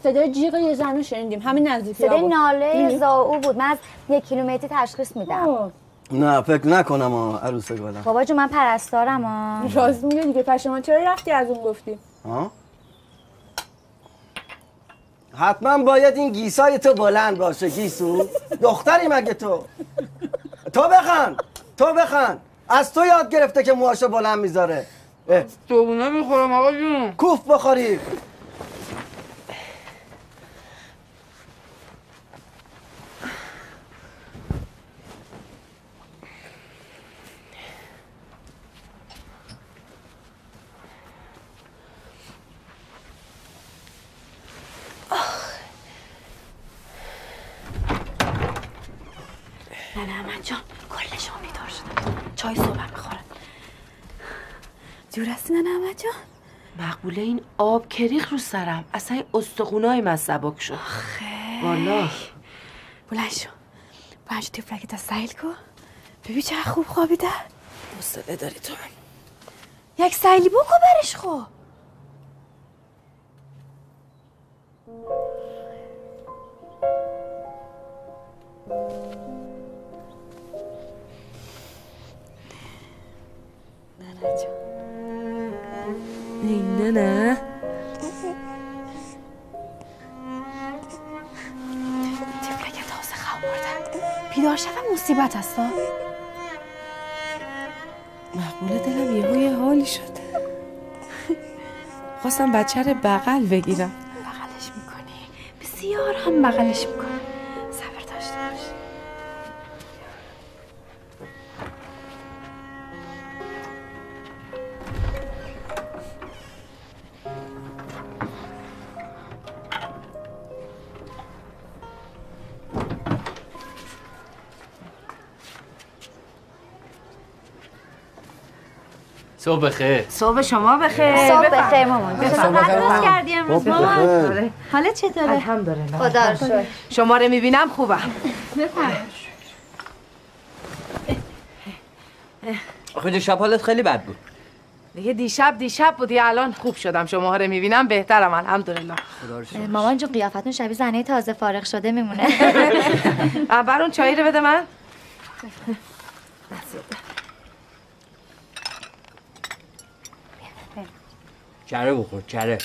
صدای جیغ یه زن رو شنیدیم. همین نزدیکی صدای ناله زاو بود. من از یک کیلومتری تشخیص میدم. نه فکر نکنم ها عروس گلم بابا جو من پرستارم ها راست میگه دیگه پشمان چرا رفتی از اون گفتی؟ ها حتما باید این گیسای تو بلند باشه گیسو. دختری مگه تو؟ تو بخند تو بخند. از تو یاد گرفته که موهاشو بلند می‌ذاره. صبونه می‌خورم آقا جون. کوف بخوری. نه نه احمد جان کلشون بیدار شدن چای صبح می‌خورن جور هستی نه احمد جان. مقبوله این آب کریخ رو سرم. اصلا این استخونای من سبک شد والا. بلند شو. بلند شو تفلکت از سیل کن. ببین چقدر خوب خوابیده. حوصله داری تو. یک سیلی بکن برش خو. تازه خواب بردن بیدار شدم مصیبت هستا مقبوله دلم یهو یه حالی شد خواستم بچه رو بغل بگیرم بغلش می‌کنی بسیار هم بغلش می‌کنی صبح بخیر. صبح شما بخیر. صبح بفرمایید. بخیر مامان. بفرمایید. صبح بفرمایید. درست کردی امروز مامان. بخیر. حالت چطوره؟ الحمدلله. خدا رو شکر. شما رو می‌بینم خوبم. آخه شب حالت خیلی بد بود. دیگه دیشب دیشب بودی الان خوب شدم. شما رو می‌بینم بهترم الحمدلله. مامان جون قیافتون شبیه زنه تازه فارغ شده میمونه. اول اون چایی رو بده من. چره بخور چره.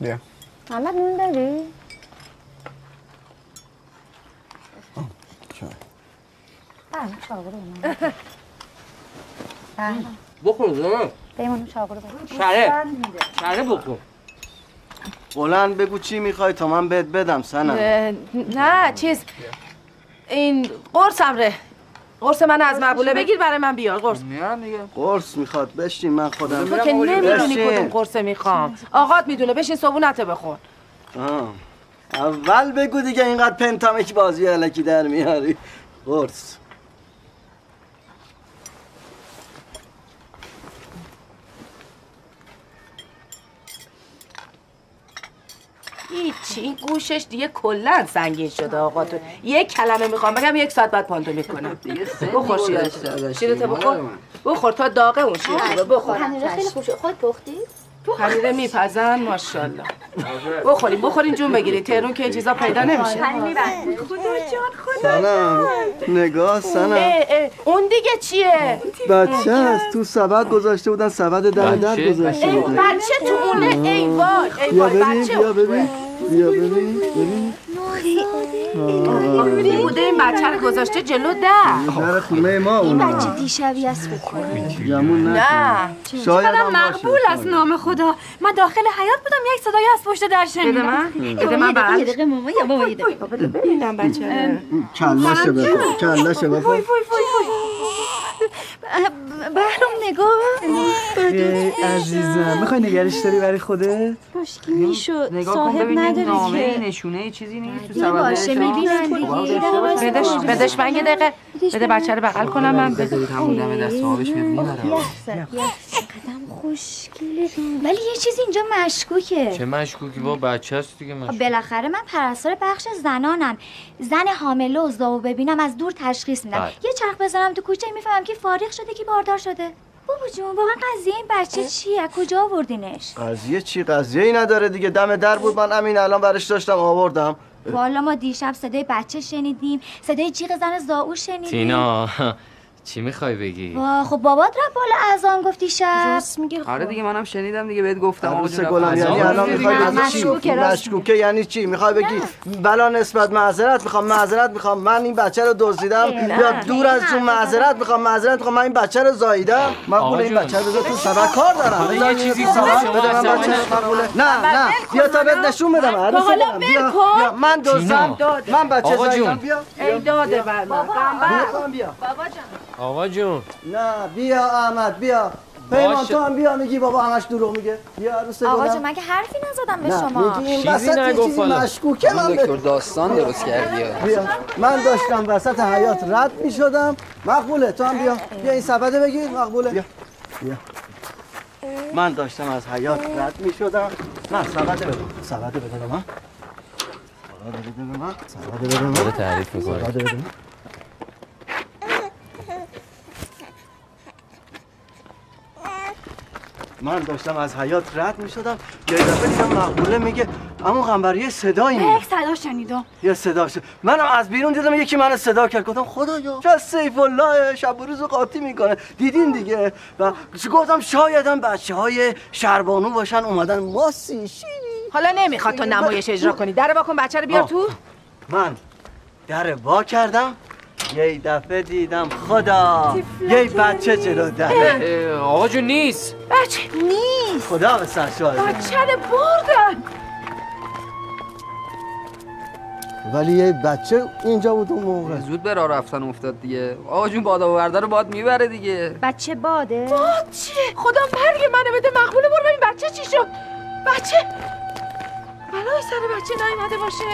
بیا. محمد نون داری؟ بله چاقو رو. بله. بخور زمان. پیمان چاقو رو بده چره. چره بخور. بلند بگو چی می‌خوای تا من بهت بدم سنم. نه چیز این قرصم ره قرص من از مقبوله بگیر برای من بیار قرص. میارم دیگه قرص می‌خواد بشین من خودم تو که نمی‌دونی. کدوم قرصه می‌خوام. آقات می‌دونه بشین صبونتو بخور. آه. اول بگو دیگه اینقدر پنتامک بازی علکی در میاری. قرص. هیچی. این گوشش دیگه کلا سنگین شده آقا. تو یک کلمه می‌خوام بگم یک ساعت بعد پانتو می‌کنم. بخور شیرتو شیرتو بخور. بخور تا داغه اون شیر بخور. پنیره خیلی خوب شد خود پختی؟ پنیره میپزن ماشاءالله. بخوریم بخورین جون بگیرید تهرون که این چیزا پیدا نمیشه. خدا جان. خدا سنم نگاه سنم اون دیگه چیه؟ بچه است تو سبد گذاشته بودن سبد در در؟ گذاشته بودن. بچه تو اونه ای وای ای وای بچه. بیا ببین. بیا ببین ببین. این بوده این بچه رو گذاشته جلو در. در خونه ما این اون بچه دیشبی است گمون نه. چقدر. مقبول از نام خدا. من داخل حیات بودم یک صدای از پشت در بده شنیدم من بده من یه دقیقه ماما یا بابا یه دقیقه. ببینم بچه کلشه بکن کلشه بکن بهرام نگاه عزیزم می‌خوای نگرش داری برای خودت مشکل می‌شد نگاه کن صاحب ببین یه نداره نامه که نشونه چیزی نیست تو سبد باشه می‌بینن دیگه بدش بدش من یه دقیقه بده بچه رو بغل کنم من بذارید همون دم دست آبش قدم خوشگله. ولی یه چیز اینجا مشکوکه. چه مشکوکی با بچه هست دیگه خب مشکوک بالاخره من پرستار بخش زنانم. زن حامله و زاو ببینم از دور تشخیص میدم. بله. یه چرخ بزنم تو کوچه می‌فهمم که فارغ شده که باردار شده. بابا جون واقعا قضیه این بچه چیه؟ از کجا آوردینش؟ قضیه چی؟ قضیه ای نداره دیگه. دم در بود. من همین الان برش داشتم آوردم. والا ما دیشب صدای بچه شنیدیم صدای جیغ زن زاو شنیدیم. تینا. چی می‌خوای بگی؟ وا خب بابات رفت بالا اذان گفتی شب. راست میگه آره دیگه منم شنیدم دیگه بهت گفتم. آقا عروس گلم. یعنی الان می‌خوای نه، بگی چی؟ مشکوکه، یعنی چی؟ می‌خوای بگی بلا نسبت معذرت می‌خوام معذرت می‌خوام. من این بچه رو دزدیدم نه. یا دور از جون معذرت می‌خوام معذرت می‌خوام. من این بچه رو زاییدم. مقبول این جون. بچه رو بذار تو سبک کار دارم. یه این چیزی من نه نه. بیا تا بهت نشون بدم. عروس بیا. من دزدم. من بچه زاییدم. بیا ای داده بر من. بیا بیا آقا جون. نه بیا احمد بیا. پیمان. تو هم بیا میگی بابا همش دروغ میگه. بیا عروس آقا جون مگه حرفی نزدم به شما؟ میگی این چیزی وسط چیزی. مشکوکه من دکتر داستان درست کردی. بیا. من داشتم وسط حیات رد می شدم مقبوله تو هم بیا. بیا این سبده بگیر مقبوله. بیا. بیا. من داشتم از حیات رد می شدم نه سبده بده. سبده بده به من. سبده بده به من. سبده بده به من. تعریف می‌کنه. سبده بده من. داشتم از حیات رد می شدم یه دفعه دیدم مقبوله میگه اما قنبر یه صدایی میاد یک صدا شنیدم. یه صدا شد منم از بیرون دیدم یکی منو صدا کرد. گفتم خدایا. چه سیف الله شب و روز رو قاطی می‌کنه. دیدین دیگه. و گفتم شایدم بچه های شربانو باشن اومدن ماسی شیری. حالا نمی‌خواد تو نمایش اجرا کنی. در با کن بچه رو بیار. تو. من در وا کردم. یه دفعه دیدم خدا. یه بچه جلو در اه، آقا جون نیست. بچه نیست. خدا به سر شاهده بچه رو بردن. ولی یه بچه اینجا بود اون موقع. زود به راه رفتن افتاد دیگه. آقا جون باد آورده رو باد می‌بره دیگه. بچه باده؟ باد چیه؟ خدا مرگ منو بده مقبوله برو این بچه چی شد؟ بچه! بلای سر بچه نیومده باشه.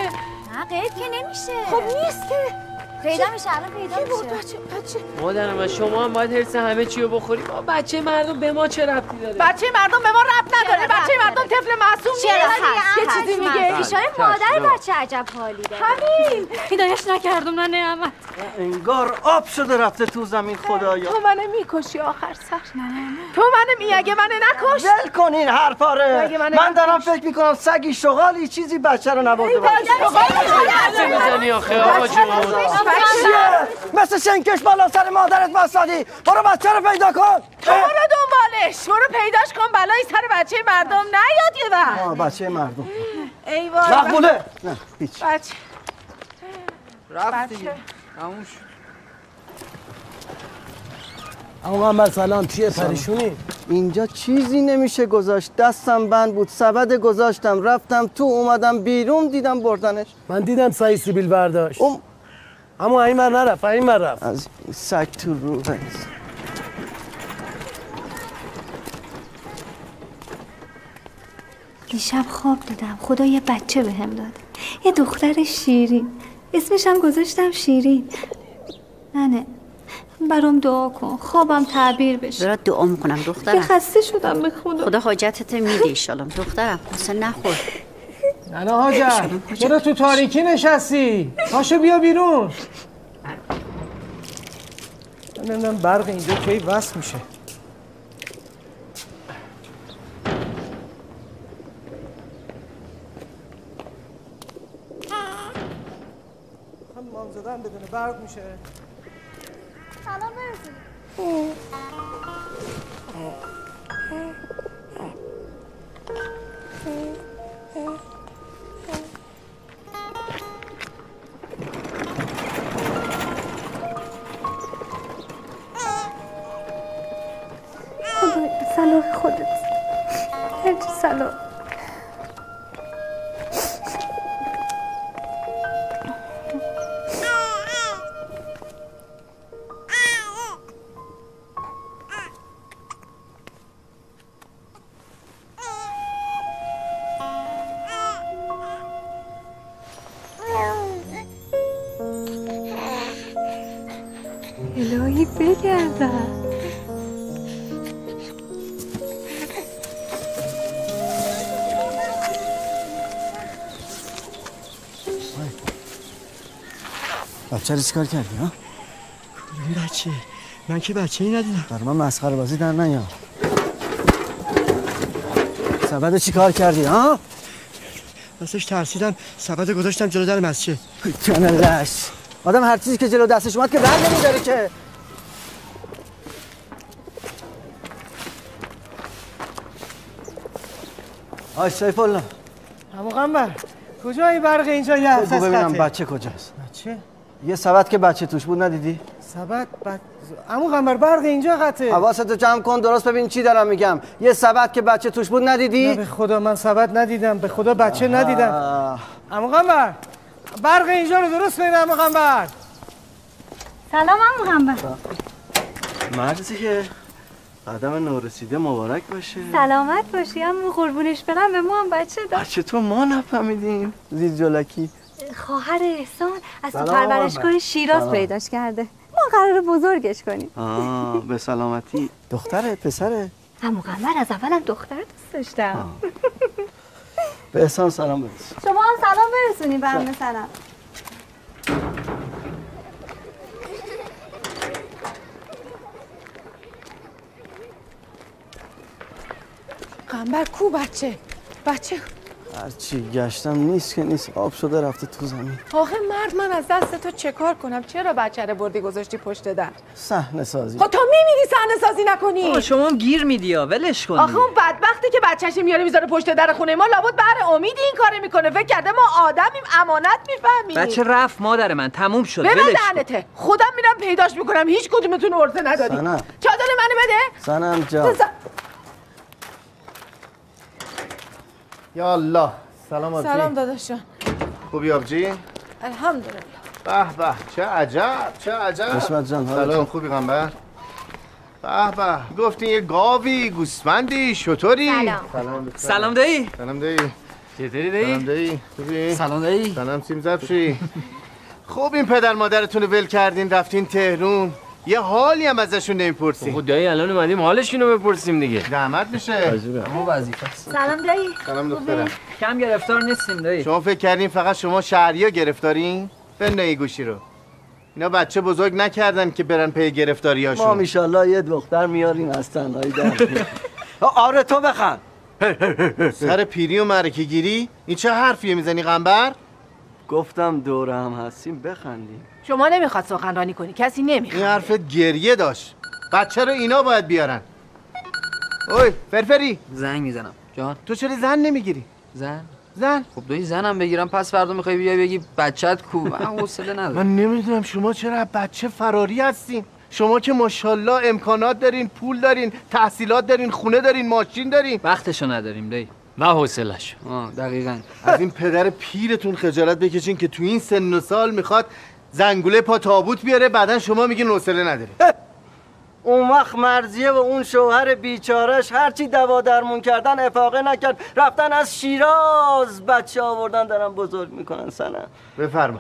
نه قید که نمیشه. خب نیست که. پیدا میشه الان پیدا میشه. بچه بچه. مادر من شما هم باید حرس همه چی رو بخوریم. آ، بچه مردم به ما چه ربطی داره؟ بچه مردم به ما رب نداره بچه مردم طفل معصوم چرا نیست هست یه چیزی میگه پیشای چشم، مادر. بچه عجب حالی داره همین هدایش نکردم نه نعمت انگار آب شده رفته تو زمین خدایا تو منو می‌کشی آخر سر تو منو می اگه منو نکش ول کن این حرفا رو مگه من دارم فکر می‌کنم سگی شغالی چیزی بچه رو نبرده باشه می‌زنی آخه آقا جون چیه؟ مثل شنکش بالا سر مادرت بسادی برو بچه رو پیدا کن برو دنبالش برو پیداش کن بلای سر بچه مردم نیاد یه وقت. آه بچه مردم. ای وای مقبوله نه هیچ. بچه. رفت دیگه تموم شد. اما من سلام چیه؟ پریشونی؟ اینجا چیزی نمیشه گذاشت. دستم بند بود سبد گذاشتم. رفتم تو اومدم بیرون دیدم بردنش. من دیدم سعی سیبیل برداشت. اون اما این من نرفت این من رفت. از این سگ تو رو دیشب خواب دیدم. خدا یه بچه بهم داد. یه دختر شیرین. اسمش هم گذاشتم شیرین. ننه برام دعا کن. خوابم تعبیر بشه. برات دعا می‌کنم؟ که دخترم خسته شدم به خدا. خدا حاجتت میده ایشالله دخترم حسن نخور. نه هاجر چرا تو تاریکی نشستی؟ پاشو بیا بیرون. من نمی‌دونم برق اینجا کی وصل میشه. زدن بدون برق میشه. سلام برزی. خدا صلاح خودت. هرچی صلاح بچه رو چیکار کردی ها؟ این بچه من که بچه ای ندیدم برای من مسخره بازی در نیا سبد چیکار کردی ها؟ راستش ترسیدم سبد گذاشتم جلو در مسجد لش آدم هر چیزی که جلو دستش اومد که رد نمیداره که آی سیف الله همو قنبر کجایی برق اینجا یه هفته ببینم؟ بچه کجاست بچه؟ یه سبد که بچه توش بود ندیدی؟ سبد؟ بد همو قنبر برق اینجا قطعه. حواستو جمع کن درست ببین چی دارم میگم. یه سبد که بچه توش بود ندیدی؟ نه به خدا من سبد ندیدم به خدا بچه ندیدم. همو قنبر برق اینجا رو درست کنید همو قنبر سلام هم مغنبر مرزی که قدم نورسیده مبارک باشه. سلامت باشی هم قربونش برم به ما هم بچه دار. بچه تو ما نفهمیدیم. زید جلکی خواهر احسان از تو پرورشگاه. شیراز. پیداش کرده. ما قرار بزرگش کنیم. آه به سلامتی. دختره پسره؟ هم مغنبر از اولم دختر دوست داشتم. به احسان سلام برس. شما هم سلام برسونی به همه سلام. قنبر کو بچه؟ بچه هرچی گشتم نیست که نیست. آب شده رفته تو زمین. آخه مرد من از دست تو چه کار کنم؟ چرا بچه رو بردی گذاشتی پشت در صحنه سازی خب تو میمیری صحنه سازی نکنی؟ آه، شما هم گیر میدی ولش کن آخه اون بدبختی که بچهش میاره می‌ذاره پشت در خونه ما لابد بر امید این کاره می‌کنه. فکر کرده ما آدمیم امانت می‌فهمیم. بچه رفت مادر من تموم شد. ولش کن. دهنته خودم میرم پیداش می‌کنم. هیچ کدومتون ارثه نداری سنم. چادر منو بده. سنم جان. یا الله سلام آبجی. سلام داداشم خوبی آبجی؟ الحمدلله. به به چه عجب چه عجب. حشمت جان، سلام خوبی قنبر به به گفتین یه گاوی گوسفندی شطوری. سلام. سلام. دایی. سلام دایی. چطوری سلام دایی. خوبی؟ سلام دایی. سلام سیم زبشی. خوب این پدر مادرتون رو ول کردین رفتین تهرون. یه حالی هم ازشون نمی‌پرسی. خود دایی الان اومدیم حالشون رو بپرسیم دیگه. زحمت میشه. ما وظیفه است. سلام دایی. سلام دخترم. کم گرفتار نیستیم دایی. شما فکر کردین فقط شما شهریا گرفتارین؟ بنایی گوشی رو. اینا بچه بزرگ نکردن که برن پی گرفتاریاشون. ما میشالله یه دختر میاریم از تنهایی در آره تو بخند سر پیری و مرکه گیری؟ این چه حرفیه می‌زنی قنبر؟ گفتم دور هم هستیم بخندیم. شما نمی‌خواد سخنرانی کنی کسی نمی‌خواد. این حرفت گریه داشت. بچه رو اینا باید بیارن. اوی فرفری. زنگ می‌زنم. جان. تو چرا زن نمی‌گیری؟ زن؟ زن. خب دایی زنم بگیرم پس فردا می‌خوای بیای بگی بچت کو من حوصله ندارم. من نمی‌دونم شما چرا از بچه فراری هستین. شما که ماشاءالله امکانات دارین پول دارین تحصیلات دارین خونه دارین ماشین دارین. وقتشو نداریم دایی. و حوصلش آه دقیقا. از این پدر پیرتون خجالت بکشین که تو این سن و سال می‌خواد زنگوله پا تابوت بیاره بعدا شما میگین حوصله نداری اون وقت مرزیه و اون شوهر بیچارش هرچی دوا درمون کردن افاقه نکرد. رفتن از شیراز بچه آوردن دارن بزرگ می‌کنن سنم بفرما.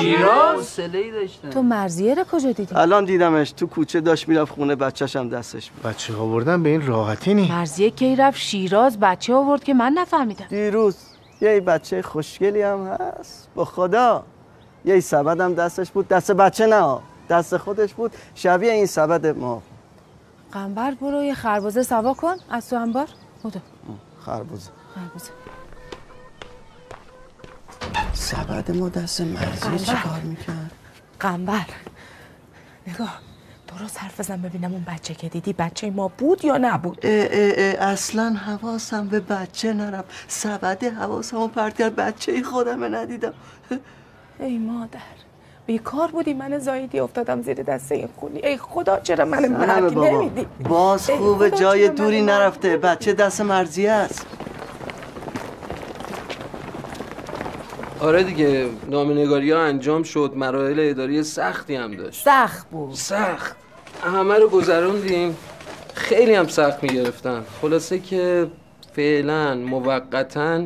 شیراز؟ ای داشتن. تو مرزیه رو کجا دیدی؟ الان دیدمش. تو کوچه داشت می‌رفت خونه بچهش هم دستش بود. بچه آوردن به این راحتی نی. مرزیه کی رفت؟ شیراز بچه آورد که من نفهمیدم. دیروز یه بچه خوشگلی هم هست. با خدا. یه سبد هم دستش بود. دست بچه نه. دست خودش بود. شبیه این سبد ما. قنبر برو یه خربزه سوا کن. از تو انبار. بودو. خربوزه. خربزه سبد ما دست مرزی چی کار می‌کرد؟ قنبر. نگاه درست حرف بزن ببینم اون بچه که دیدی بچه ما بود یا نبود؟ اه اه اه اصلا حواسم به بچه نرم سبد حواسم پرت کرد. بچه خودم ندیدم. ای مادر. بیکار بودی؟ من زایدی افتادم زیر دسته این خونی. ای خدا چرا من مرگ نمیدی؟ باز خدا جای دوری نرفته. بچه دست مرزی است. آره دیگه نامنگاری ها انجام شد. مراحل اداری سختی هم داشت. سخت بود. سخت. همه رو گذروندیم. خیلی هم سخت می‌گرفتن. خلاصه که فعلا موقتا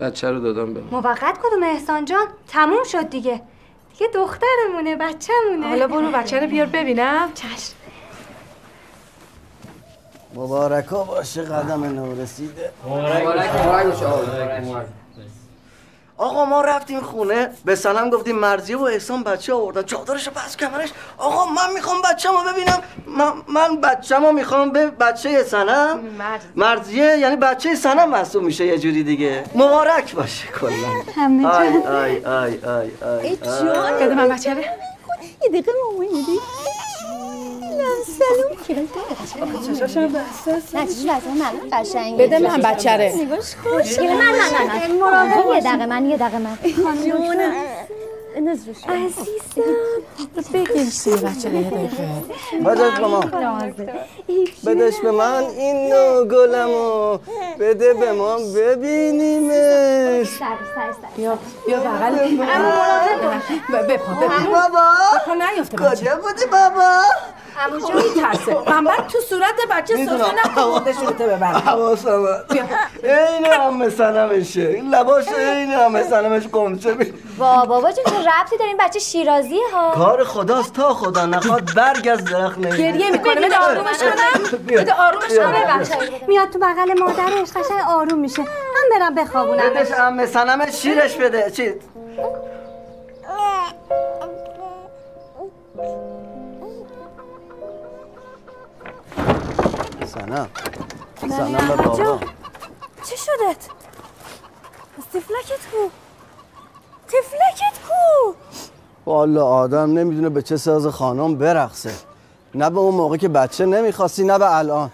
بچه رو دادم به موقت کدوم؟ احسان جان؟ تموم شد دیگه. یه دخترمونه بچه‌مونه. حالا برو بچه رو بیار ببینم. چشم. مبارکا باشه قدم نو رسیده آقا ما رفتیم خونه به سلام گفتیم مرزیه و احسان بچه آوردن. چادرشو پس کمرش آقا من می‌خوام بچه‌مو ببینم. من, من بچه‌مو می‌خوام به بچه سنم. مرزیه یعنی بچه سنم محسوب میشه یه جوری دیگه. مبارک باشه کلا. همه آی جان. آی آی آی آی ای آی. جان. من بچه یه دقیقه مامان یه دقیقه سلام چشاشم بسته نه چیزی واسه من قشنگه بده من بچه رو. نگاش خوشگله من نه نه مراقب یه دقیقه من یه دقیقه من. انداز روش عزیزم بگیر سی بچه یه دقیقه بدش به ما بدش به من این نوع گلمو بده به ما ببینیمش بیا بیا بغل بابا بچه کجا بودی بابا همون جا میترسه. قنبر تو صورت بچه می‌دونم. سفره نکن خودشونته ببره. حواسم این همه سنمشه. این لباس این همه سنمش قمچه می با بابا جون چه ربطی داریم بچه شیرازی ها. کار خداست تا خدا نخواد برگ از درخت نمیره گریه می‌کنه. بده آرومش کنم. بده آرومش. کنم میاد تو بغل مادرش قشنگ آروم میشه. من برم بخوابونم. بدش همه سنمش شیرش بده. چی؟ سنم سنم به بابا. چی شدت؟ تفلکت کو. تفلکت کو. والا آدم نمی‌دونه به چه ساز خانم برقصه. نه به اون موقع که بچه نمی‌خواستی نه به الان.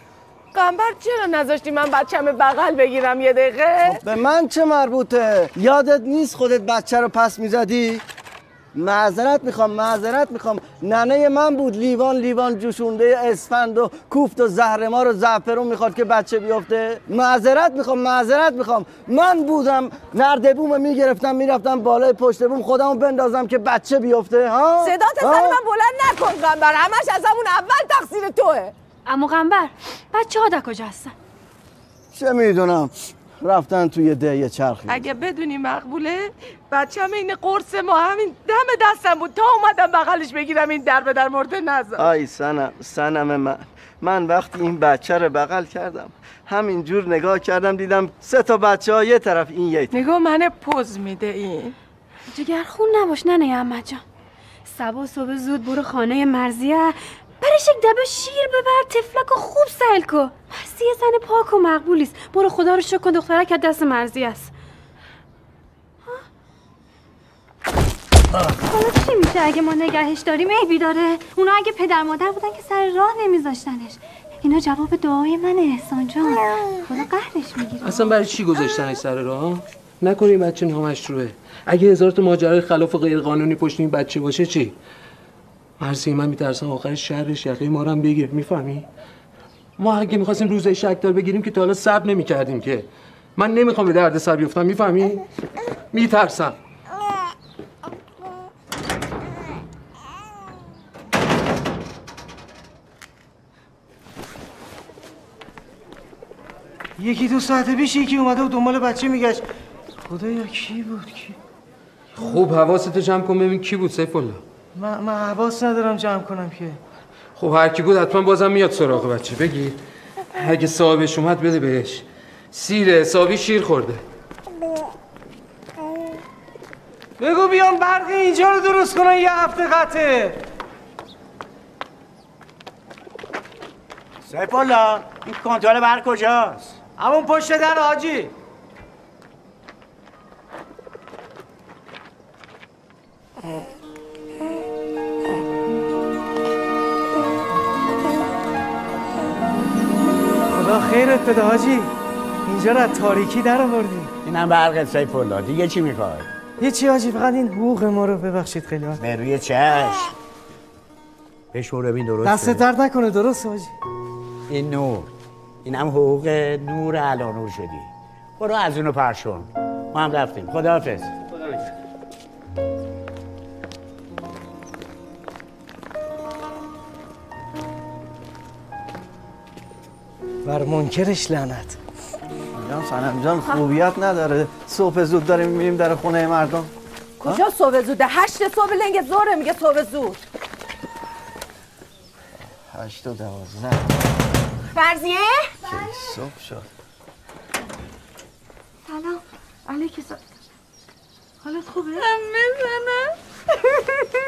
قنبر چرا نذاشتی من بچم بغل بگیرم یه دقیقه؟ به من چه مربوطه؟ یادت نیست خودت بچه رو پس می‌زدی؟ معذرت می‌خوام معذرت می‌خوام. ننه من بود لیوان لیوان جوشونده اسفند و کوفت و زهر ما رو زعفرون می‌خواد که بچه بیفته. معذرت می‌خوام معذرت می‌خوام. من بودم نردبوم می‌گرفتم می‌رفتم بالای پشت بوم خودمو بندازم که بچه بیفته ها؟ صدات سر؟ من بلند نکن قنبر همش از همون اول تقصیر توه. اما قنبر بچه ها در کجا هستن؟ چه می‌دونم؟ رفتن توی ده یه چرخی. اگه بدونی مقبوله بچم این قرص ما همین دم دستم بود. تا اومدم بغلش بگیرم این در به در مرده نزد آی سنم سنم من. من وقتی این بچه رو بغل کردم همینجور نگاه کردم دیدم سه تا بچه ها یه طرف این یه طرف. نگاه منه پوز میده این. جگر خون نباش نه نه احمد جان. صبح صبح زود برو خانه مرزیه برش یک دبه شیر ببر تفلک و خوب سهل کن. مرزیه زن پاک و مقبولیست. برو خدا رو شکر کن دخترک از دست مرزی است. حالا چی میشه؟ اگه ما نگهش داریم عیبی داره. اونا اگه پدر مادر بودن که سر راه نمیذاشتنش. اینا جواب دعای منه احسان جان. خدا قهرش می‌گیره اصلا برای چی گذاشتنش سر راه؟ نکنی بچه نامشروعه اگه هزار تا ماجرای خلاف غیر قانونی پشت این بچه باشه چی؟ مرسی من میترسم آخر شرش یقه ما هم بگیر می‌فهمی؟ ما اگه می‌خواستیم روزه شکدار بگیریم که تا حالا صبر نمی‌کردیم که. من نمی‌خوام به درد سر بیفتم می‌فهمی؟ میترسم. یکی دو ساعت پیش یکی اومده و دنبال بچه میگشت. خدایا کی بود؟ کی؟ خوب حواستو جمع کن ببین کی بود سیف الله. من, من حواس ندارم جمع کنم که. خب هر کی بود حتما بازم میاد سراغ بچه. بگیر اگه صاحبش اومد بده بهش. سیره حسابی شیر خورده. بگو بیان برق اینجا رو درست کنن یه هفته قطعه. سیف الله این کنترل برق کجاست؟ همون پشت در حاجی. خدا خیرت بده حاجی. اینجا رو از تاریکی در آوردی اینم برق سیف الله دیگه چی می‌خوای؟ هیچی حاجی فقط این حقوق ما رو ببخشید خیلی وقت به روی چشم. بشور ببین درسته؟ دست درد نکنه درست حاجی. این نور. این هم حقوق نور علا نور شدی. برو از اونو پرشون. ما هم رفتیم. خداحافظ. بر منکرش لعنت. میگم سنم جان خوبیت نداره. صبح زود داریم میریم در خونه مردم. کجا صبح زوده؟ هشت صبح لنگ زوره میگه صبح زود. هشت و دوازده. فرضیه؟ صبح شد. سلام. علیک سلام. حالت خوبه؟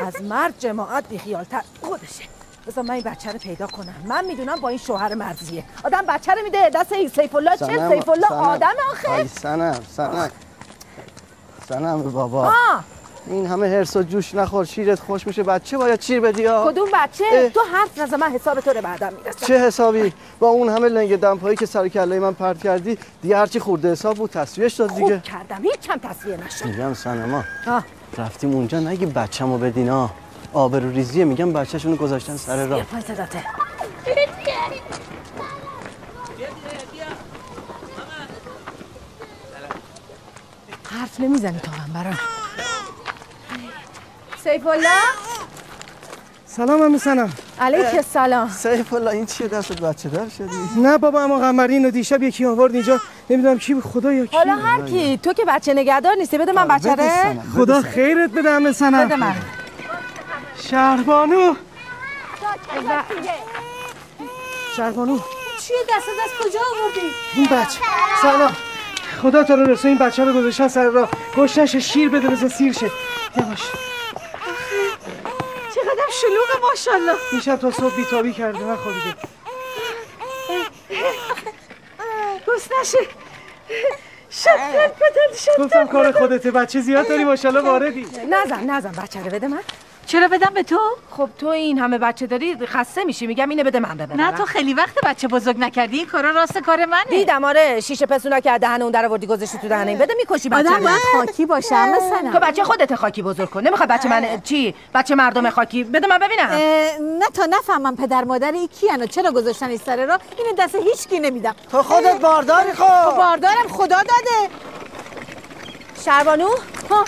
از مرد جماعت بیخیالتر خودشه. بذار من این بچه رو پیدا کنم. من می‌دونم با این شوهر مرزیه. آدم بچه رو میده. دست این سیف الله. چه سیف الله. آدم آخه. آی سنم سنم. سنم بابا. آه. این همه هرس و جوش نخور. شیرت خوش میشه. بچه باید شیر بدی ها کدوم بچه؟ اه. تو حرف نزن. من حساب تو رو بعدم می‌رسم چه حسابی؟ با اون همه لنگ دمپایی که سر کله من پرت کردی دیگه هرچی خورده حساب بود تصویرش داد دیگه. خوب کردم. هیچ هم تصویه نشد. میگم سنما. رفتیم اونجا نگی بچه‌مو بدین ها آبرو ریزیه میگم بچه‌شونو گذاشتن سر راه. یه پای صداته حرف نمی‌زنی تو هم برام. سیف الله؟ سلام هم سنم. علیک السلام. سیف الله این چیه؟ دستت بچه دار شدی؟ نه بابا اما قمری اینو دیشب یکی آورد اینجا. نمی‌دونم کی بود خدا یا کی حالا هر کی تو که بچه نگهدار نیستی بده من بچه ره. خدا خیرت بده همه سنم. بده من. شهربانو. شهربانو. چیه دست دست کجا آوردی؟ این بچه. سلام. خدا تو رو رسون این بچه رو گذاشتن سر راه. گشتنش شیر بده بزن سیر شه. یواش چقدر شلوغه ماشاءالله. دیشب تا صبح بیتابی کرده نخوابیده گست نشه. شکر کتل شد گفتم کار خودته. بچه زیاد داری ماشاءالله واردی. نزن نزن بچه رو بده من. چرا بدم به تو؟ خب تو این همه بچه داری خسته میشی میگم اینو بده من ببرم. نه تو خیلی وقت بچه بزرگ نکردی این کارا راست کار منه. دیدم آره شیشه پسونا که از دهن اون در آوردی گذاشتی تو دهن این. بده می‌کشی بچه آدم. باید خاکی باشه همه سنم تو بچه خودت خاکی بزرگ کن. نمی‌خواد بچه من چی؟ بچه مردم خاکی. بده من ببینم. نه تا نفهمم پدر مادر این کیان و چرا گذاشتن این سر را. اینو دست هیچ کی نمیدم. تو خودت بارداری خب. خب باردارم خدا داده. شربانو ها.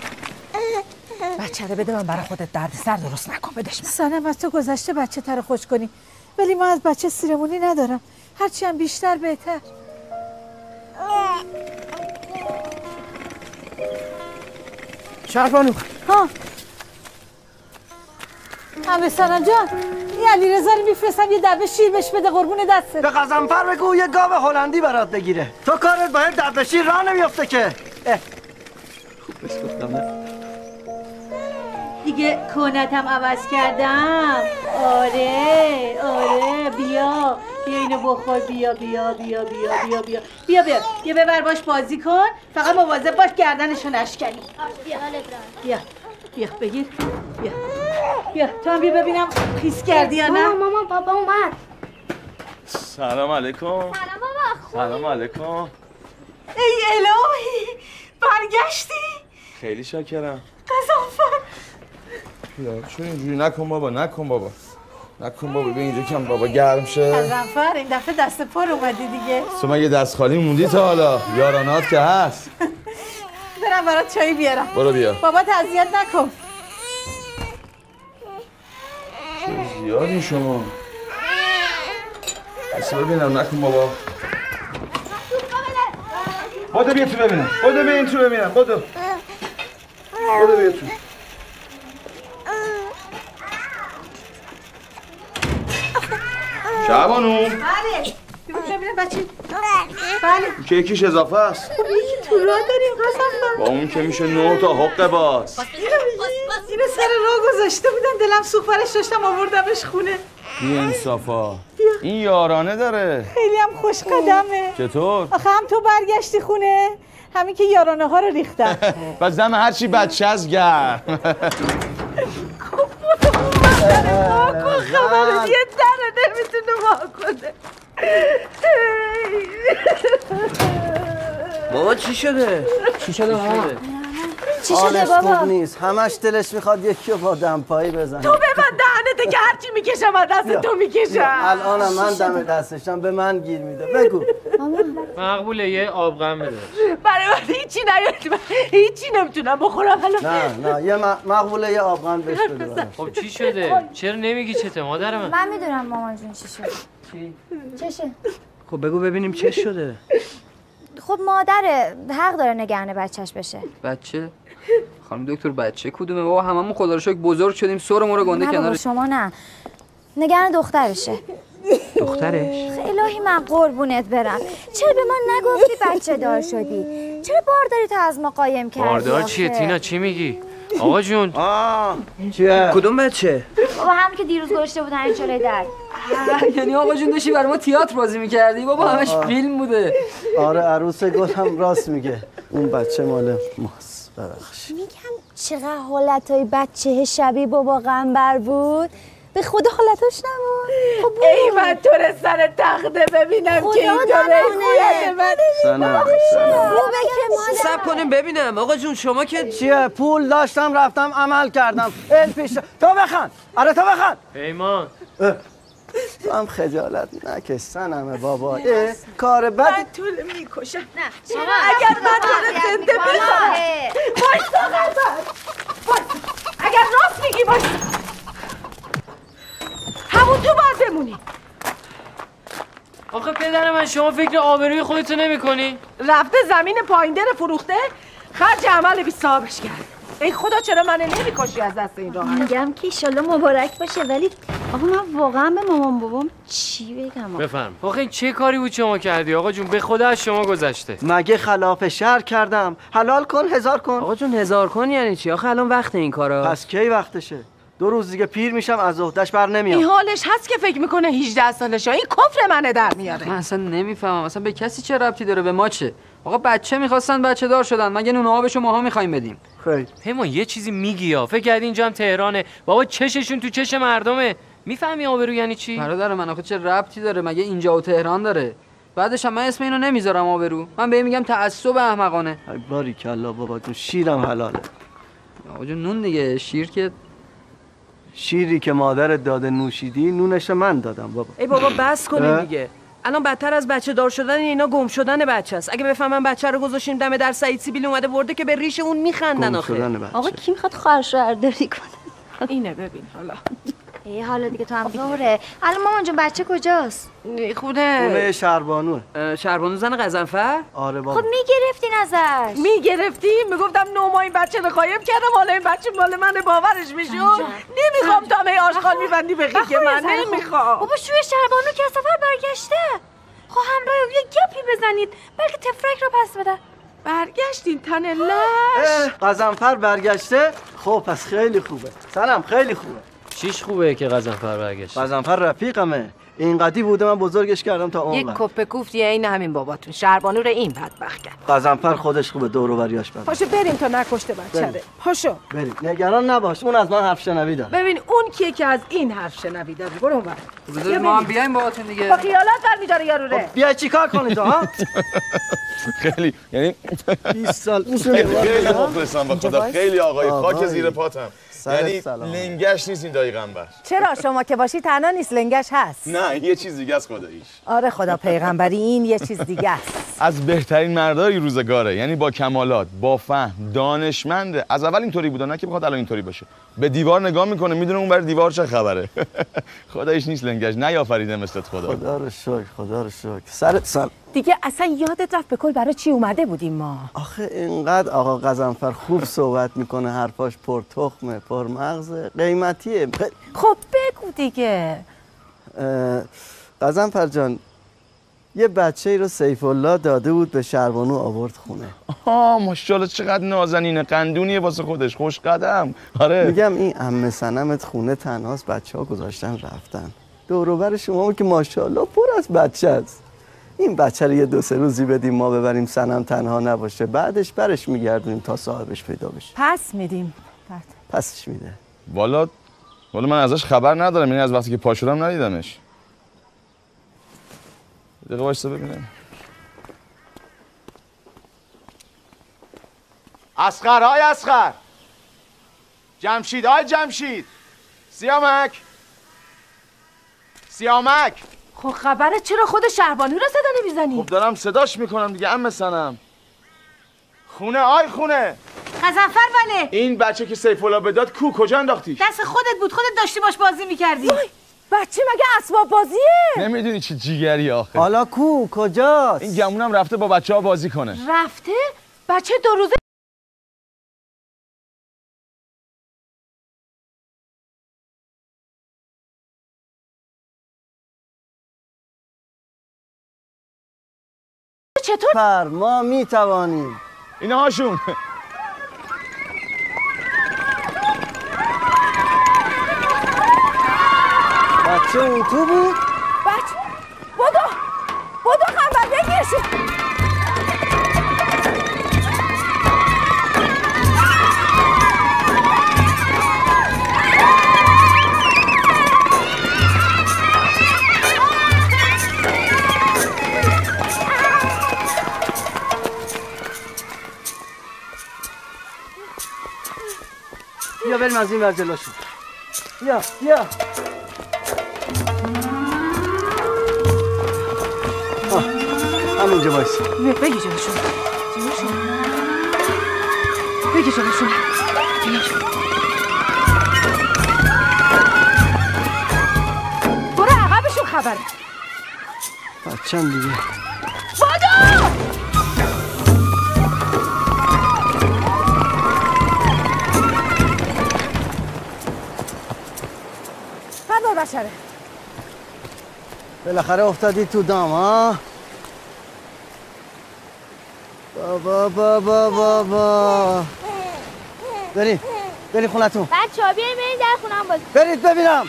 بچه رو بده من برای خودت درد سر درست نکن بدش من. سنم از تو گذشته بچه تر خوش کنی. ولی من از بچه سیرمونی ندارم. هرچی هم بیشتر بهتر. شهربانو. ها. همه سنم جان این علی رزا رو میفرستم یه دبه شیر بهش بده قربون دستت به قزنفر بگو یه گاو هلندی برات بگیره. تو کارت باید دب شیر راه نمیفته که. اه. خوب بهش گفتم دیگه کنتم عوض کردم. آره آره بیا بیا اینو بخور. بیا بیا بیا بیا بیا بیا. بیا بیا. بیا ببر باش بازی کن. فقط مواظب باش گردنشو نشکنی. بیا بیا بیا بگیر. بیا. بیا. تو هم بیا ببینم خیس کردی یا نه. مامان مامان بابا اومد. سلام علیکم. سلام بابا سلام علیکم. ای الهی برگشتی؟ خیلی شاکرم. قزنفر چون اینجوری؟ نکن بابا نکن بابا. نکن بابا ببین اینجا کم بابا گرم شه. قزنفر این دفعه دست پر اومدی دیگه. تو مگه دست خالی موندی تا حالا؟ یارانات که هست. برم برات چایی بیارم. برو بیا. بابا اذیت نکن. زیادی شما. اصلا ببینم نکن بابا. بودو بیا تو ببینم. بودو بیا تو ببینم. بودو بودو بیا تو. شعبانو بله. بله. یکیش اضافه است. خب یکی تو راه داریم قزنفر با اون که میشه نه تا حق باز. اینو سر راه گذاشته بودن دلم سوخت برش داشتم آوردمش خونه. بی انصافا این یارانه داره. خیلی هم خوش قدمه. چطور؟ آخه هم تو برگشتی خونه همین که یارانه ها رو ریختم. و زم هرچی بچه از گرم. کن خبرت یه تره نمی‌تونه واکنه بابا چی شده؟ چی شده بابا؟ چی شده بابا؟ خوب نیست. همش دلش می‌خواد یکی رو با دمپایی بزنه. تو ببند دهنته که هرچی می‌کشم از دست تو می‌کشم. الانم من دم دستشم به من گیر میده. بگو. مقبوله یه آبغن بده برای من هیچی نیاد. من هیچی نمی‌تونم بخورم. الان نه نه. یه مقبوله یه آبغن بهش بده. خب چی شده؟ چرا نمیگی چته مادر من؟ من می‌دونم مامان جون چی شد چشه. خب بگو ببینیم چه شده. خب مادره حق داره نگهن بچهش بشه. بچه؟ خانم دکتر بچه کدومه؟ بابا هممون خدا رو شکر بزرگ شدیم. سرمون رو گنده کنار. شما نه. نگران دخترشه. دخترش؟ الهی من قربونت برم. چرا به ما نگفتی بچه دار شدی؟ چرا بارداری تو از ما قایم کردی باردار چیه؟ تینا؟ چی میگی؟ آقا جون. آه چیه؟ کدوم بچه؟ بابا هم که دیروز گذاشته بودن این جلوی در. یعنی آقا جون داشتی برای ما تئاتر بازی می‌کردی؟ بابا همش. فیلم بوده. آره عروس گل هم راست میگه. اون بچه مال ماست. ببخش میگم چقدر حالتهای بچه شبیه بابا غنبر بود. به خدا حالتاش نبود. خب. ای من تو رو سر تخته ببینم که این نکنه. خویت من. سنم خوبه که مادر. سب کنیم ببینم. آقا جون شما که چیه؟ پول داشتم رفتم عمل کردم. ال پیش. تو بخند. آره تو بخند. پیمان. تو هم خجالت نکش سنمه بابا. اه، کار بد. من تو رو می‌کشم. نه اگر من تو رو زنده وایسا غزل وایسا. اگر راست میگی وایسا. همون تو باید بمونی. آخه پدر من شما فکر آبروی خودتو نمی کنی؟ رفته زمین پایینده رو فروخته خرج عمل بی صاحبش کرد. ای خدا چرا من نمی‌کشی از دست این راه میگم که ایشالله مبارک باشه ولی آقا من واقعا به مامان بابام چی بگم؟ آقا؟ بفرم. آخه این چه کاری بود شما کردی؟ آقا جون به خدا از شما گذشته. مگه خلاف شهر کردم؟ حلال کن هزار کن. آقا جون هزار کن یعنی چی؟ آخه الان وقت این کارا. پس کی وقتشه؟ دو روز دیگه پیر میشم از عهدهش بر این نمیام حالش هست که فکر می‌کنه 18 سالشه. این کفر منه در میاره. من اصلا نمی‌فهمم. اصلا به کسی چه ربطی داره؟ به ما چه؟ آقا بچه می‌خواستن بچه دار شدن. مگه نون آبشو ماها می‌خوایم بدیم؟ خیلی. پیمان یه چیزی میگی یا فکر کردی اینجا هم تهرانه. بابا چششون تو چش مردمه. می‌فهمی آبرو یعنی چی؟ برادر من آخه چه ربطی داره؟ مگه اینجا و تهران داره؟ بعدش هم من اسم اینو نمی‌ذارم آبرو. من به این میگم تعصب احمقانه. باری کلا بابا جون شیرم حلاله. آقا جون نون دیگه. شیر که شیری که مادرت داده نوشیدی نونش من دادم بابا. ای بابا بس کنین اه؟ دیگه. الان بدتر از بچه دار شدن اینا گم شدن بچه است. اگه بفهمن بچه رو گذاشتیم دم در سعید سیبیل اومده برده که به ریش اون میخندن آخه. آقا کی می‌خواد خواهر شوهرداری کنه؟ اینه ببین حالا. ای حالا دیگه تو هم ظهره الان مامان جون بچه کجاست؟ خونه. خونه شربانوه شربانو زن قزنفر آره بابا. خب می‌گرفتین ازش. می‌گرفتی؟ می‌گفتم نو ماه این بچه رو قایم کردم. حالا این بچه مال من باورش می‌شد نمی‌خوام تا می آشغال میبندی به خیک من نمی‌خوام. بابا شوی شربانو که سفر برگشته. خب همراه یه گپی بزنید. بلکه تفرک رو پس بده. برگشتین تن لش. قزنفر برگشته. خب پس خیلی خوبه. سلام خیلی خوبه. چیش خوبه که قزنفر برگشت قزنفر رفیقمه. اینقدی بوده من بزرگش کردم تا یک اون کپه کوفتی این همین باباتون. شربانو رو این بدبخت کرد. قزنفر خودش خوبه دور و بریاش بده پاشو بریم تا نکشته بچه بریم. رو پاشو. بریم. نگران نباش اون از من حرف شنوی داره. ببین اون کیه که از این حرف شنوی داری برو اونور. بذارید ما هم بیایم باهاتون دیگه. با خیالت برمیداره یارو ره. بیا چیکار کنی تو ها؟ خیلی یعنی 20 سال خیلی خیلی مخلصم به خدا. خیلی آقای خاک. زیر پاتم. یعنی سلام. لنگش نیست این دقیقا بر چرا؟ شما که باشی تنها نیست لنگش هست. نه یه چیز دیگه از خداییش. آره خدا پیغمبری این یه چیز دیگه است. از بهترین مردای روزگاره یعنی با کمالات با فهم دانشمنده از اول اینطوری بوده نه که بخواد الان اینطوری باشه. به دیوار نگاه می‌کنه می‌دونه اون بر دیوار چه خبره. خدایش نیست لنگش نیافریده مثلت خدا. خدا رو شکر خدا رو شکر. سرت سل دیگه اصلا یادت رفت به کل برای چی اومده بودیم ما؟ آخه اینقدر آقا قزنفر خوب صحبت می‌کنه حرفاش پر تخمه پر مغزه قیمتیه. خ- خب بگو دیگه. قزنفر جان یه بچه ای رو سیف الله داده بود به شربانو آورد خونه. آه ماشاءالله چقدر نازنینه قندونیه واسه خودش. خوش قدم. آره. میگم این عمه سنمت خونه تنهاست بچه ها گذاشتن رفتن. دوروبر شما که ماشاءالله پر از بچه است. این بچه رو یه دو سه روزی بدیم ما ببریم سنم تنها نباشه. بعدش برش میگردونیم تا صاحبش پیدا بشه. پس میدیم. پسش میده. والا والا من ازش خبر ندارم. یعنی از وقتی که پا شدم ندیدمش دقیقه وایسا ببینم. اسخر های اسخر. جمشید های جمشید. سیامک. سیامک. خب خبره چرا خود شهبانی رو صدا نمی‌زنی؟ خب دارم صداش می‌کنم دیگه ام سنم خونه آی خونه! قزنفر بله. این بچه که سیف الله بداد کو کجا انداختی؟ دست خودت بود خودت داشتی باش بازی می‌کردی. بچه مگه اسباب بازیه؟ نمی‌دونی چی جیگری آخه. حالا کو کجاست؟ این گمونم رفته با بچه ها بازی کنه. رفته؟ بچه دو روزه چطور؟ پر ما می توانیم اینا هاشون بچه اون تو بود؟ بچه بودو بودو خبر بگیرشون بیا بریم از این ور جلوشون بیا بیا. آه، همینجا بایستی بگی جلوشون جلوشون بگی جلوشون برو عقبشون خبره بچم دیگه. بودو بچره بالاخره افتادی تو دام ها؟ بابا بابا بابا بریم بریم خونتون. بچه ها بیاین بریم در خونم بازی برید ببینم.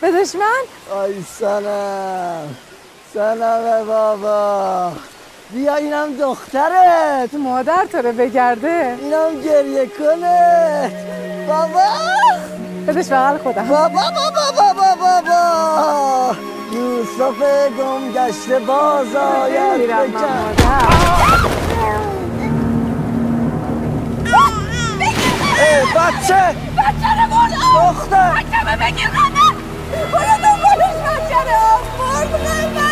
به دشمن آی سنم سنم بابا. بیا اینم دخترت. مادر تره بگرده. اینم گریه کنه. بابا. بدش بغل خودم. بابا بابا بابا بابا یوسف گم گشته باز آید بچه. بچه رو برد. دختر. بچه رو بگیر قدر برو دنبالش بچه رو. برد.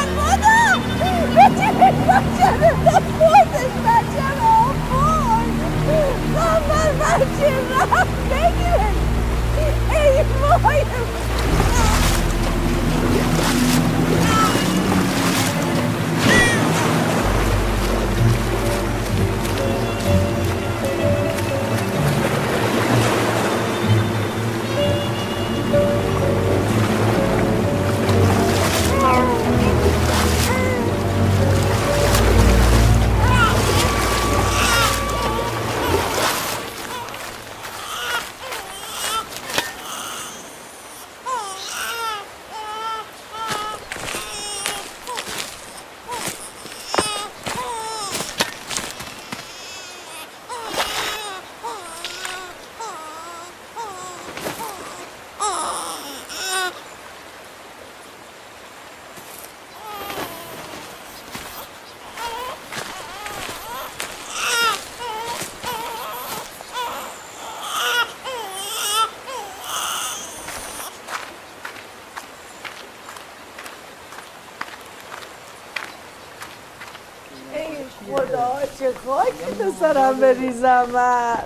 بریزم من.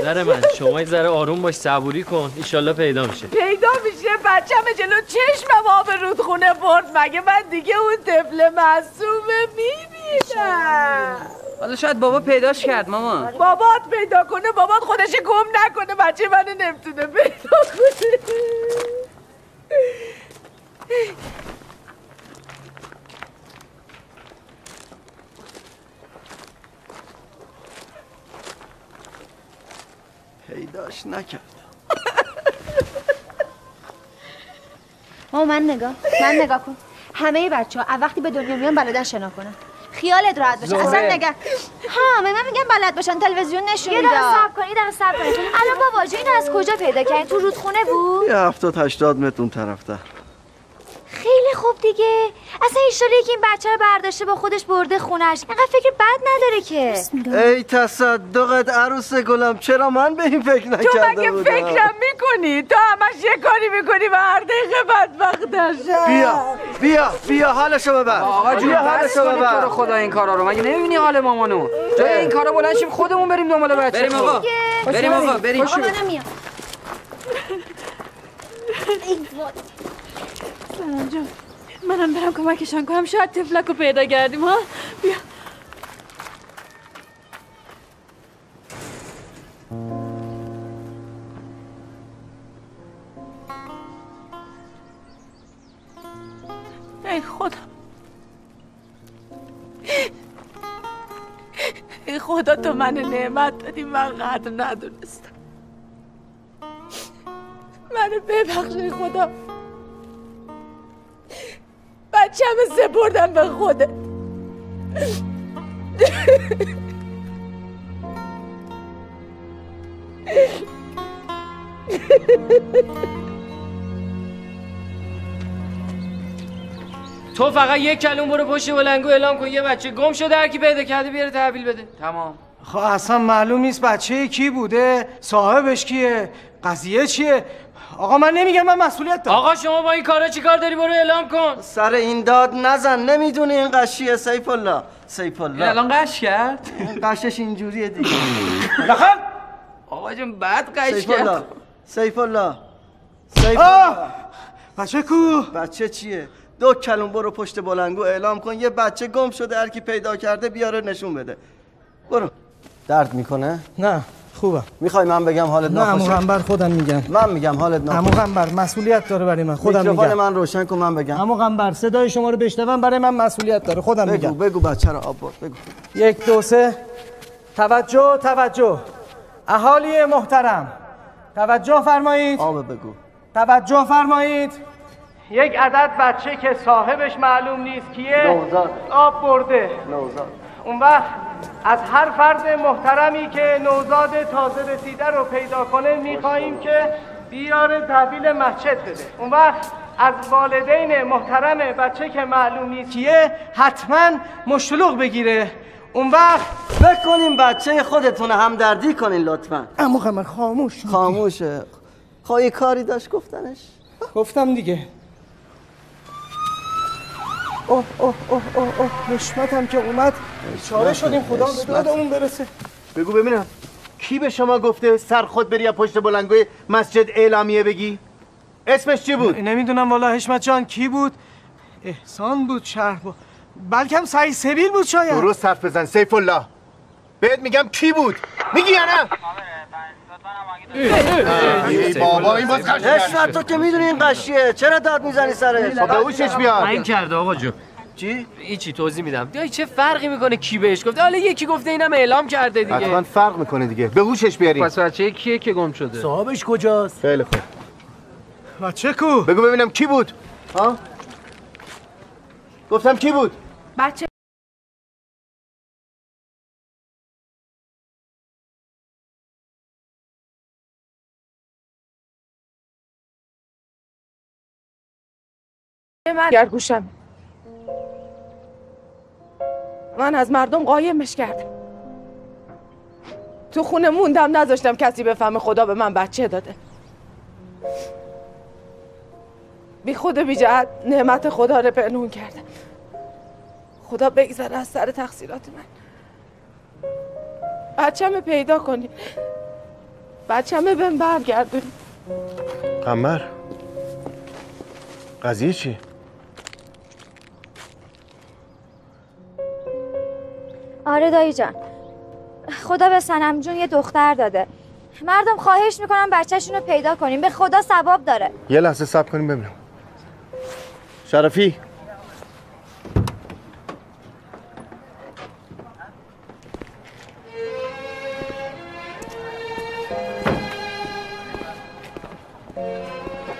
نظر من شما یه ذره آروم باش صبوری کن ایشالله پیدا میشه. پیدا میشه بچم جلو چشمم آب رودخونه برد مگه من دیگه اون طفل معصومه می‌بینم؟ حالا شاید بابا پیداش کرد مامان بابات پیدا کنه بابات خودش گم نکنه بچه منو نمی‌تونه پیدا کنه. پیداش نکرد. ماما من نگاه من نگاه کن. همه بچه ها وقتی به دنیا میان بلدن شنا کنن. خیالت راحت باشه. اصلا. نگه. ها من میگم بلد باشن. تلویزیون نشون یه میده دقیقه صبر کن یه دقیقه صبر کن الان بابا جون اینو از کجا پیدا کردین تو رودخونه بود؟ یه هفتاد هشتاد متر اون طرفتر خیلی خوب دیگه. اصلا ایشالا که این بچه رو برداشته با خودش برده خونش. اینقدر فکر بد نداره که. ای تصدقت عروس گلم چرا من به این فکر تو نکرده مگه بودم؟ فکرم می‌کنی؟ تو همش یه کاری می‌کنی و هر دقیقه بدبخت نشم بیا بیا بیا حالشو ببر. آقا جون حالشو کنید تو رو ببر خدا این کارا رو. مگه نمی‌بینی حال مامانو؟ جای این کارا بلند شیم خودمون بریم دنبال بچه بریم آقا. بریم آقا، بریم. خوش منم میام. سلام جان. منم برم کمکشان کنم. شاید تفلک رو پیدا کردیم ها؟ بیا. ای خدا. ای خدا تو من نعمت دادی. من قدر ندونستم. منو ببخش خدا. همه سپردم به خودت تو فقط یک کلون برو پشت بلنگو اعلام کن. یه بچه گم شده هر کی پیدا کرده بیاره تحویل بده. تمام. خب اصلا معلوم نیست بچه کی بوده صاحبش کیه قضیه چیه؟ آقا من نمیگم من مسئولیت دارم. آقا شما با این کارا چیکار داری؟ برو اعلام کن. سر این داد نزن نمی‌دونی این قشیه سیف الله. سیف الله. الان قش کرد؟ این قشش اینجوریه دیگه. دخل آقا جون بعد قش کرد. سیف الله. سیف آه! الله. بچه کو؟ بچه چیه؟ دو کلون برو پشت بلنگو اعلام کن. یه بچه گم شده هر کی پیدا کرده بیاره نشون بده. برو. درد می‌کنه؟ نه. خوبه. می‌خوای من بگم حالت نه ناخوشه مغنبر خودم میگم. من میگم حالت امو ناخوشه قنبر مسئولیت داره برای من خودم میکروفون میگم. من روشن کن من بگم. امو قنبر صدای شما رو بشنوم برای من مسئولیت داره خودم بگو میگم. بگو بچه رو آب برد بگو. یک دو سه. توجه توجه. اهالی محترم. توجه فرمایید. آب بگو. توجه فرمایید. یک عدد بچه که صاحبش معلوم نیست کیه؟ نوزاد. آب برده. نوزاد. اون وقت از هر فرد محترمی که نوزاد تازه رسیده رو پیدا کنه میخواییم که بیاره تحویل مسجد بده. اون وقت از والدین محترم بچه که معلوم نیست کیه حتما مشلوغ بگیره. اون وقت فکر کنین بچه خودتون همدردی کنین لطفا. امو قمر خاموش خاموشه. خب یه کاری داشت گفتنش؟ گفتم دیگه. اوه اوه اوه اوه اوه. نشمتم که اومد. چاره شدیم خدا به دادمون برسه. بگو ببینم. کی به شما گفته سر خود بری از پشت بلنگوی مسجد اعلامیه بگی؟ اسمش چی بود؟ نمی‌دونم والا حشمت جان کی بود؟ احسان بود شهر بود. بلکم سعید سبیل بود شاید. درست حرف بزن سیف الله. بهت میگم کی بود؟ میگی یا نه؟ ای بابا این باز حشمت تو که می‌دونی این قشیه چرا داد می‌زنی سرش خب به هوشش بیار. این کرده آقا جون. چی؟ هیچی توضیح میدم. دیگه چه فرقی می‌کنه کی بهش گفته حالا یکی گفته اینم اعلام کرده دیگه. حتما فرق می‌کنه دیگه. به هوشش بیارین پس بچه کیه که گم شده؟ صاحبش کجاست؟ خیلی خوب. بچه کو؟ بگو ببینم کی بود. ها؟ گفتم کی بود؟ بچه من گر گوشم. من از مردم قایمش کردم. تو خونه موندم نذاشتم کسی بفهمه خدا به من بچه داده. بی خود بی جهت نعمت خدا رو پنهون کردم. خدا بگذره از سر تقصیرات من. بچه‌مه پیدا کنی بچه‌مه بهم برگردونی قمر قضیه چی؟ آره دایی جان. خدا به سنم جون یه دختر داده. مردم خواهش می‌کنم بچهشون رو پیدا کنیم. به خدا ثواب داره. یه لحظه صبر کنیم ببینم. شرفی.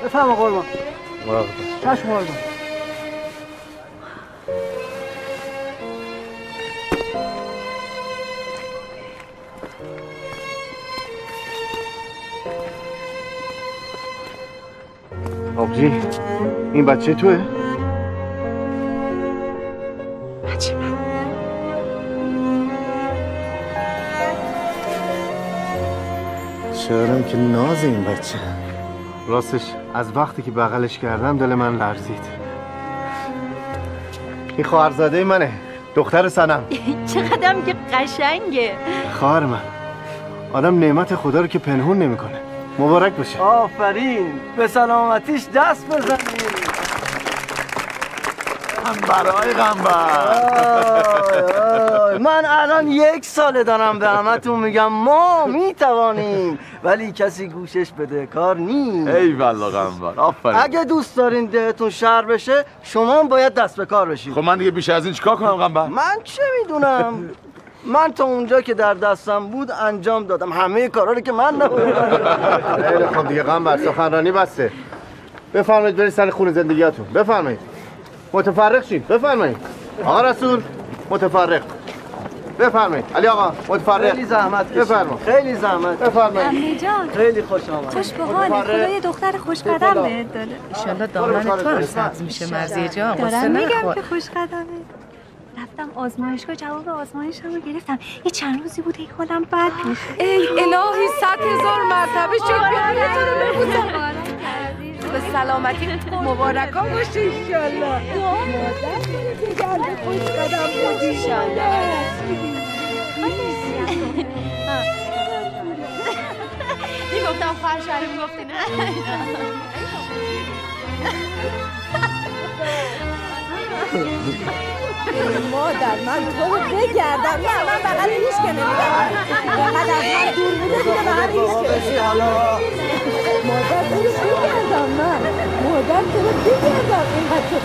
بفهم قربان. چشم قربان. آبجی این بچه توه؟ بچه من. شعرم که ناز این بچه. راستش از وقتی که بغلش کردم دل من لرزید. این خواهرزاده منه دختر سنم چقدرم که قشنگه. خواهر من آدم نعمت خدا رو که پنهون نمی‌کنه. مبارک باشه. آفرین. به سلامتیش دست بزنید برای غنبر آی، من الان یک ساله دارم به همتون میگم ما می‌توانیم ولی کسی گوشش بده کار نیست. ای والله غنبر آفرین. اگه دوست دارین دهتون شهر بشه شما هم باید دست به کار بشید. خب من دیگه بیش از این چیکار کنم غنبر من چه می‌دونم؟ من تا اونجا که در دستم بود انجام دادم. همه کارا رو که من نبودم. خیلی خب دیگه قنبر سخنرانی بسته. بفرمایید برید سر خون زندگیاتون. بفرمایید. متفرق شید بفرمایید. آقا رسول متفرق. بفرمایید. علی آقا متفرق. خیلی زحمت کشید. بفرمایید. خیلی زحمت. بفرمایید. جان خیلی خوش آمد خوش به یه دختر خوش قدم بهت داده. انشالله دامن تو سبز میشه مرزیه جان. دارم میگم. که خوش قدمه. آزمایشگاه جواب آزمایشم رو گرفتم. یه چند روزی بود ای حالم بد ای الهی صد هزار مرتبه شکر تو رو ببوسم. به سلامتی مبارکا باشه ایشالله خوش قدم بودی می‌گفتم فرشاری می‌گفتی نه؟ مادر من تو رو بگردم. نه من بغل هیچ که نمیدم بغل از من دور بوده دیگه بغل هیچ که. مادر تو رو بگردم. من مادر تو رو بگردم. اینقدر تو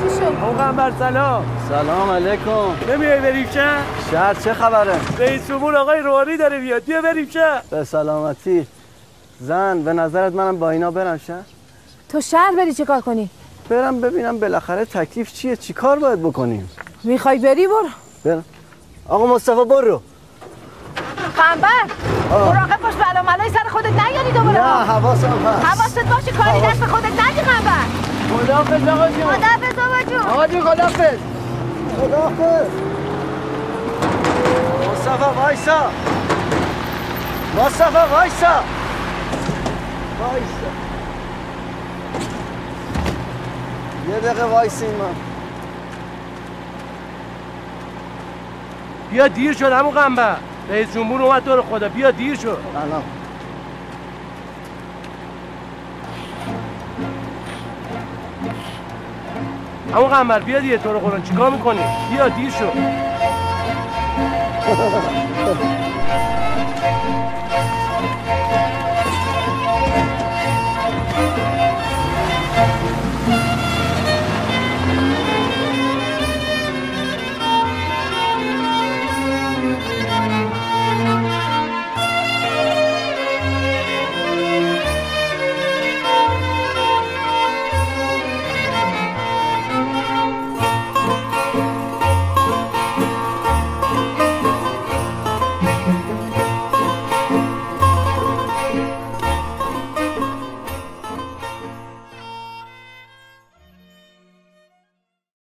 چی شد؟ پیغمبر سلام. سلام علیکم. نمیای بریم شهر شهر چه خبره؟ رئیس جمهور آقای روحانی داره میاد بیا بریم شهر به سلامتی. زن به نظرت منم با اینا برم شهر تو شهر بری چه کار کنی؟ برم ببینم بالاخره تکلیف چیه؟ چی کار باید بکنیم؟ می‌خوای بری برو. برم. آقا مصطفی برو. قنبر مراقب باش بلا ملایی سر خودت نیاری دوباره. نه حواسم هست. حواست باشه کاری دست به خودت ندی قنبر خداحافظ آقا جون. خداحافظ بابا جون. آقا جون خداحافظ. خداحافظ. مصطفی وایسا. مصطفی وایسا. وایسا. یه دقیقه وایسین من. بیا دیر شد همون قنبه رئیس جمهور اومد تو رو خدا. بیا دیر شد. الان همون قنبر بیا دیگه تو رو خدا. چیکار می‌کنی؟ بیا دیر شد.